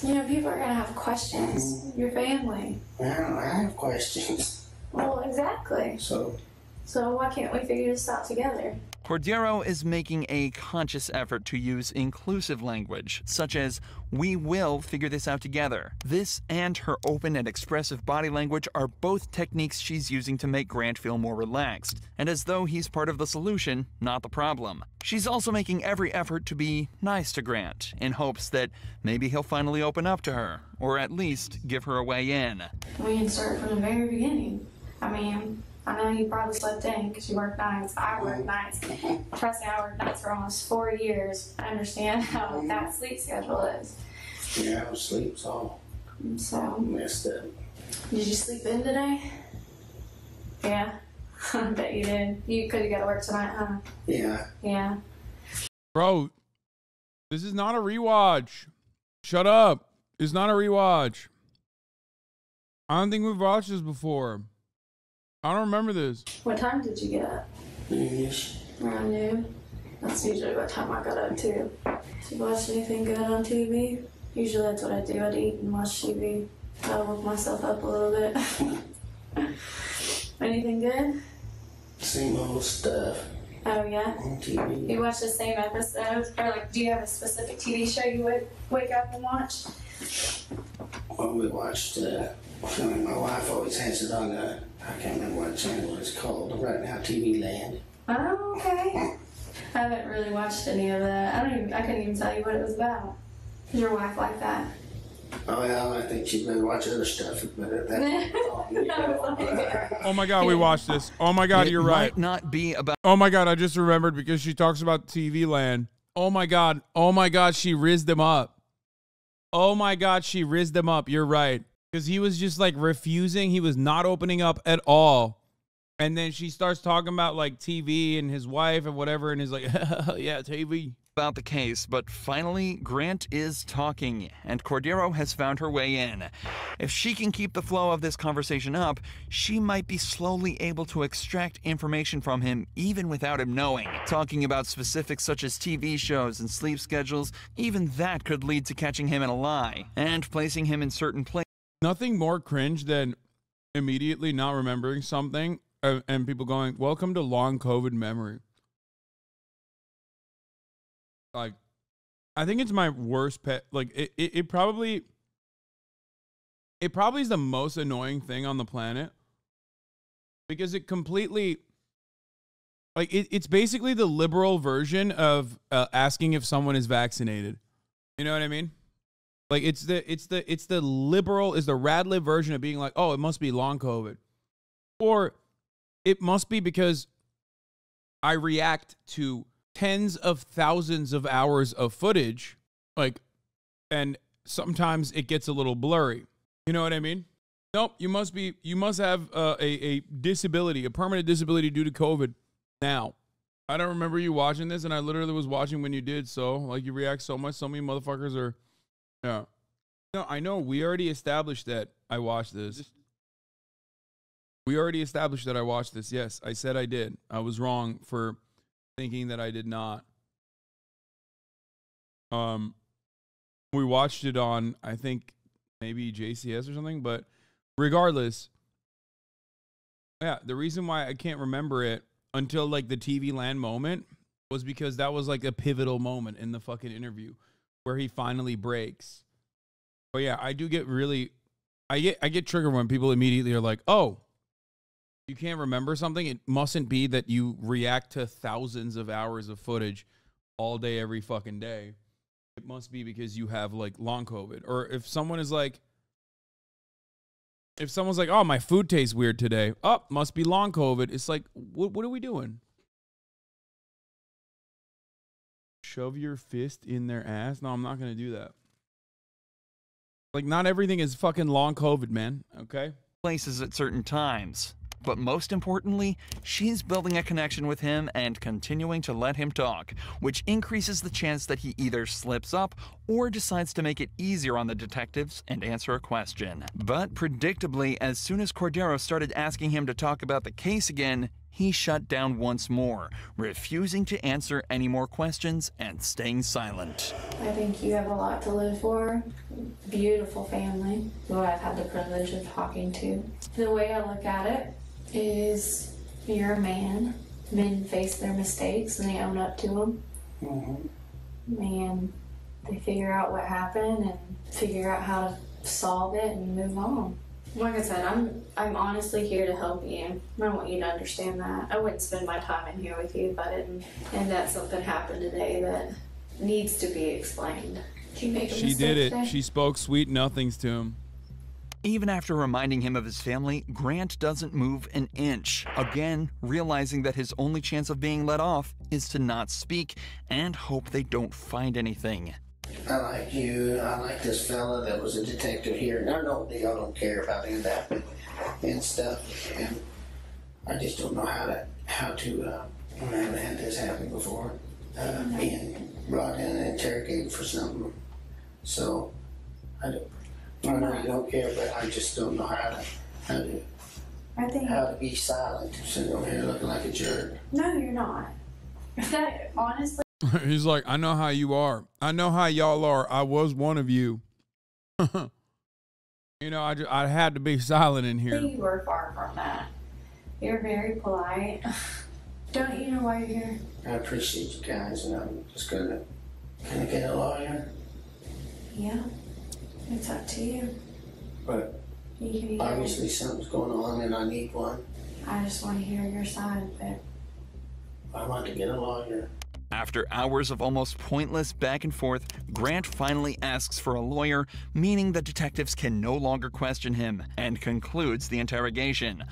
You know, people are gonna have questions. Mm-hmm. Your family. Well, I have questions. Well, exactly. So, So why can't we figure this out together? Cordiero is making a conscious effort to use inclusive language, such as, we will figure this out together. This and her open and expressive body language are both techniques she's using to make Grant feel more relaxed, and as though he's part of the solution, not the problem. She's also making every effort to be nice to Grant, in hopes that maybe he'll finally open up to her, or at least give her a way in. We insert from the very beginning. I mean, I know you probably slept in because you work nights. I work nights. Trust me, I worked nights for almost four years. I understand how mm-hmm. that sleep schedule is. yeah, I was sleep's all So, messed up. did you sleep in today? Yeah, I bet you did. You could have got to work tonight, huh? Yeah. Yeah. Bro, this is not a rewatch. Shut up. It's not a rewatch. I don't think we've watched this before. I don't remember this. What time did you get up? Noonish. Around noon. That's usually what time I got up too. Did you watch anything good on TV? Usually that's what I do. I'd eat and watch TV. I'll woke myself up a little bit. anything good? Same old stuff Oh yeah. on TV. You watch the same episodes, or like, do you have a specific TV show you would wake up and watch? Well, we watched. Uh, I mean, my wife always has it on. Uh, I can't remember what channel it's called. Right now, TV Land. Oh, okay. I haven't really watched any of that. I don't even. I couldn't even tell you what it was about. Is your wife like that? Oh yeah, I think she'd better watch other stuff. But that. Oh, oh my god, we watched this. Oh my god, It you're right. might not be about Oh my god, I just remembered because she talks about TV land. Oh my god. Oh my god, she rizzed them up. Oh my god, she rizzed them up. You're right. Because he was just like refusing. He was not opening up at all. And then she starts talking about like TV and his wife and whatever, and he's like, yeah, TV. about the case, but finally, Grant is talking, and Cordero has found her way in. If she can keep the flow of this conversation up, she might be slowly able to extract information from him even without him knowing. Talking about specifics such as TV shows and sleep schedules, even that could lead to catching him in a lie and placing him in certain places. Nothing more cringe than immediately not remembering something uh, and people going, "Welcome to long COVID memory." Like, I think it's my worst pet. Like, it, it, it probably, it probably is the most annoying thing on the planet because it completely, like, it, it's basically the liberal version of uh, asking if someone is vaccinated. You know what I mean? Like it's the it's the it's the liberal is the rad lib version of being like, oh, it must be long COVID, or it must be because I react to tens of thousands of hours of footage, like, and sometimes it gets a little blurry. You know what I mean? Nope, you must be you must have uh, a a disability, a permanent disability due to COVID. Now, I don't remember you watching this, and I literally was watching when you did. So, like, you react so much. So many motherfuckers are. Yeah. No, I know. We already established that I watched this. We already established that I watched this. Yes, I said I did. I was wrong for thinking that I did not. Um, we watched it on I think maybe JCS or something, but regardless, Yeah, the reason why I can't remember it until like the TV land moment was because that was like a pivotal moment in the fucking interview where he finally breaks. But yeah, I do get really I get I get triggered when people immediately are like, "Oh, you can't remember something." It mustn't be that you react to thousands of hours of footage all day every fucking day. It must be because you have like long covid or if someone is like if someone's like, "Oh, my food tastes weird today." Oh, must be long COVID. It's like, what what are we doing? Shove your fist in their ass? No, I'm not going to do that. Like not everything is fucking long COVID, man, okay? Places at certain times. But most importantly, she's building a connection with him and continuing to let him talk, which increases the chance that he either slips up or decides to make it easier on the detectives and answer a question. But predictably, as soon as Cordero started asking him to talk about the case again, he shut down once more, refusing to answer any more questions and staying silent. I think you have a lot to live for. Beautiful family who I've had the privilege of talking to. The way I look at it is you're a man. Men face their mistakes and they own up to them. Mm-hmm. And they figure out what happened and figure out how to solve it and move on. Like I said, I'm I'm honestly here to help you. I want you to understand that. I wouldn't spend my time in here with you if I didn't. And that something happened today that needs to be explained. Did you make a She did it. today? She spoke sweet nothings to him. Even after reminding him of his family, Grant doesn't move an inch, again realizing that his only chance of being let off is to not speak and hope they don't find anything. I like you. I like this fella that was a detective here. I don't, y'all don't care about any of that and stuff. And I just don't know how to, how to, uh, I haven't had this happen before. Uh, being brought in and interrogated for something. So, I don't, I know you don't care, but I just don't know how to, how to, I think how to be silent. Sitting over here looking like a jerk. No, you're not. That honestly He's like, I know how you are. I know how y'all are. I was one of you. you know, I, just, I had to be silent in here. you were far from that. You're very polite. Don't you know why you're here? I appreciate you guys, and I'm just gonna, can I get a lawyer? Yeah. It's up to you. But You can either obviously something's going on, and I need one. I just want to hear your side of it. I want to get a lawyer. After hours of almost pointless back and forth, Grant finally asks for a lawyer, meaning the detectives can no longer question him, and concludes the interrogation.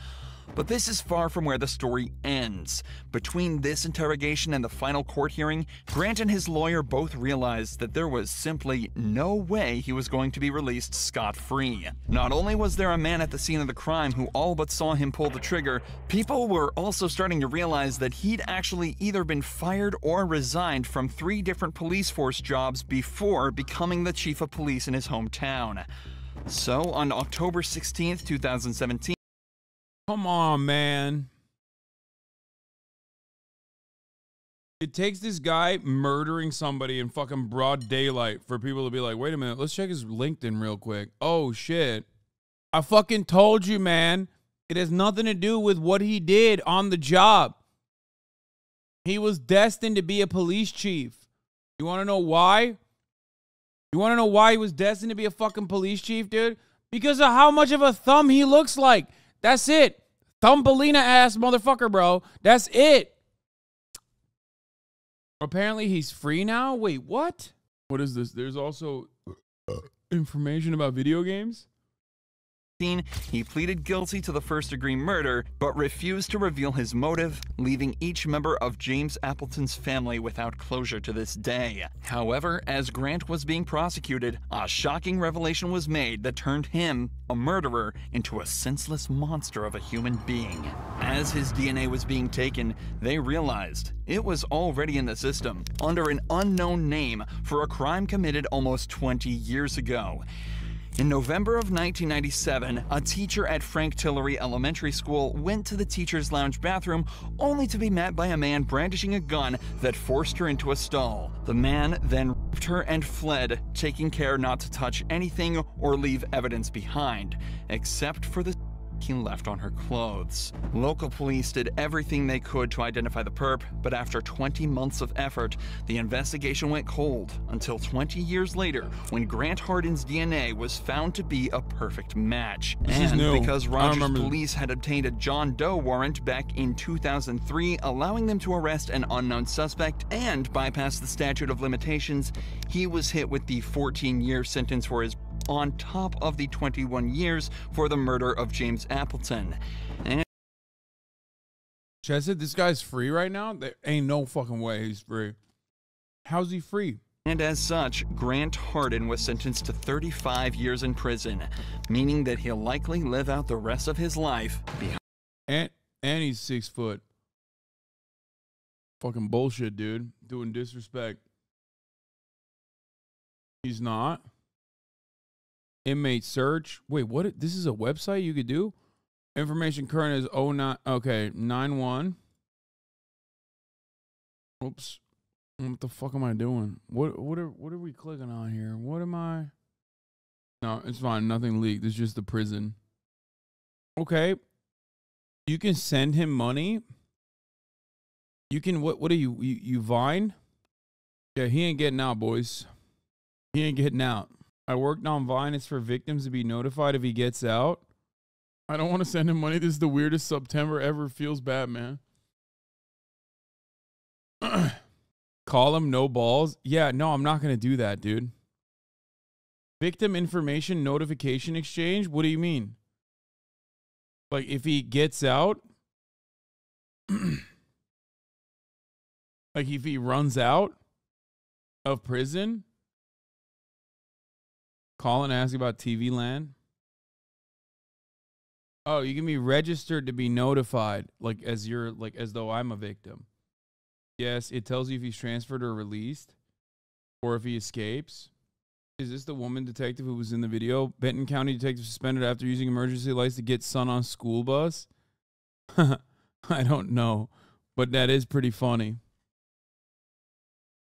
But this is far from where the story ends. Between this interrogation and the final court hearing, Grant and his lawyer both realized that there was simply no way he was going to be released scot free. Not only was there a man at the scene of the crime who all but saw him pull the trigger, people were also starting to realize that he'd actually either been fired or resigned from three different police force jobs before becoming the chief of police in his hometown. So, on October 16th, 2017, Come on, man. It takes this guy murdering somebody in fucking broad daylight for people to be like, wait a minute, let's check his LinkedIn real quick. Oh, shit. I fucking told you, man. It has nothing to do with what he did on the job. He was destined to be a police chief. You want to know why? You want to know why he was destined to be a fucking police chief, dude? Because of how much of a thumb he looks like. That's it. Thumbelina ass motherfucker, bro. That's it. Apparently he's free now. Wait, what? What is this? There's also information about video games? He pleaded guilty to the first degree murder, but refused to reveal his motive, leaving each member of James Appleton's family without closure to this day. However, as Grant was being prosecuted, a shocking revelation was made that turned him, a murderer, into a senseless monster of a human being. As his DNA was being taken, they realized it was already in the system, under an unknown name, for a crime committed almost 20 years ago. In November of 1997, a teacher at Frank Tillery Elementary School went to the teacher's lounge bathroom only to be met by a man brandishing a gun that forced her into a stall. The man then raped her and fled, taking care not to touch anything or leave evidence behind, except for the he left on her clothes. Local police did everything they could to identify the perp, but after 20 months of effort, the investigation went cold until 20 years later when Grant Hardin's DNA was found to be a perfect match. This is and because Rogers police had obtained a John Doe warrant back in 2003, allowing them to arrest an unknown suspect and bypass the statute of limitations, he was hit with the 14 year sentence for his on top of the 21 years for the murder of James Appleton. And Chad said this guy's free right now. There ain't no fucking way he's free. How's he free? And as such, Grant Hardin was sentenced to 35 years in prison, meaning that he'll likely live out the rest of his life behind. And and he's six foot. Fucking bullshit, dude. Doing disrespect. He's not. Inmate search. Wait, what? This is a website you could do? Information current is 09. Okay, 91. Oops. What the fuck am I doing? What what are what are we clicking on here? What am I? No, it's fine. Nothing leaked. It's just the prison. Okay. You can send him money. You can what what are you you, you Vine? Yeah, he ain't getting out, boys. He ain't getting out. I worked on Vine. It's for victims to be notified if he gets out. I don't want to send him money. This is the weirdest September ever. Feels bad, man. Call him no balls. Yeah, no, I'm not gonna do that, dude. Victim information notification exchange? What do you mean? Like if he gets out, like if he runs out of prison, call and ask about TV land. Oh, you can be registered to be notified, like as you're like as though I'm a victim. Yes, it tells you if he's transferred or released, or if he escapes. Is this the woman detective who was in the video? Benton County detective suspended after using emergency lights to get son on school bus. I don't know, but that is pretty funny.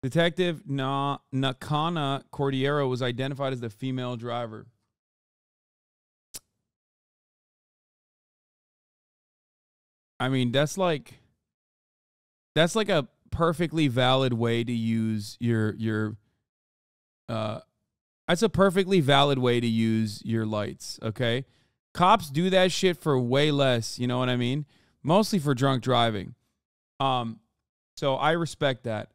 Detective Na Nakana Cordiero was identified as the female driver. I mean, that's like that's like a perfectly valid way to use your your uh that's a perfectly valid way to use your lights, okay? Cops do that shit for way less, you know what I mean? Mostly for drunk driving. Um so I respect that.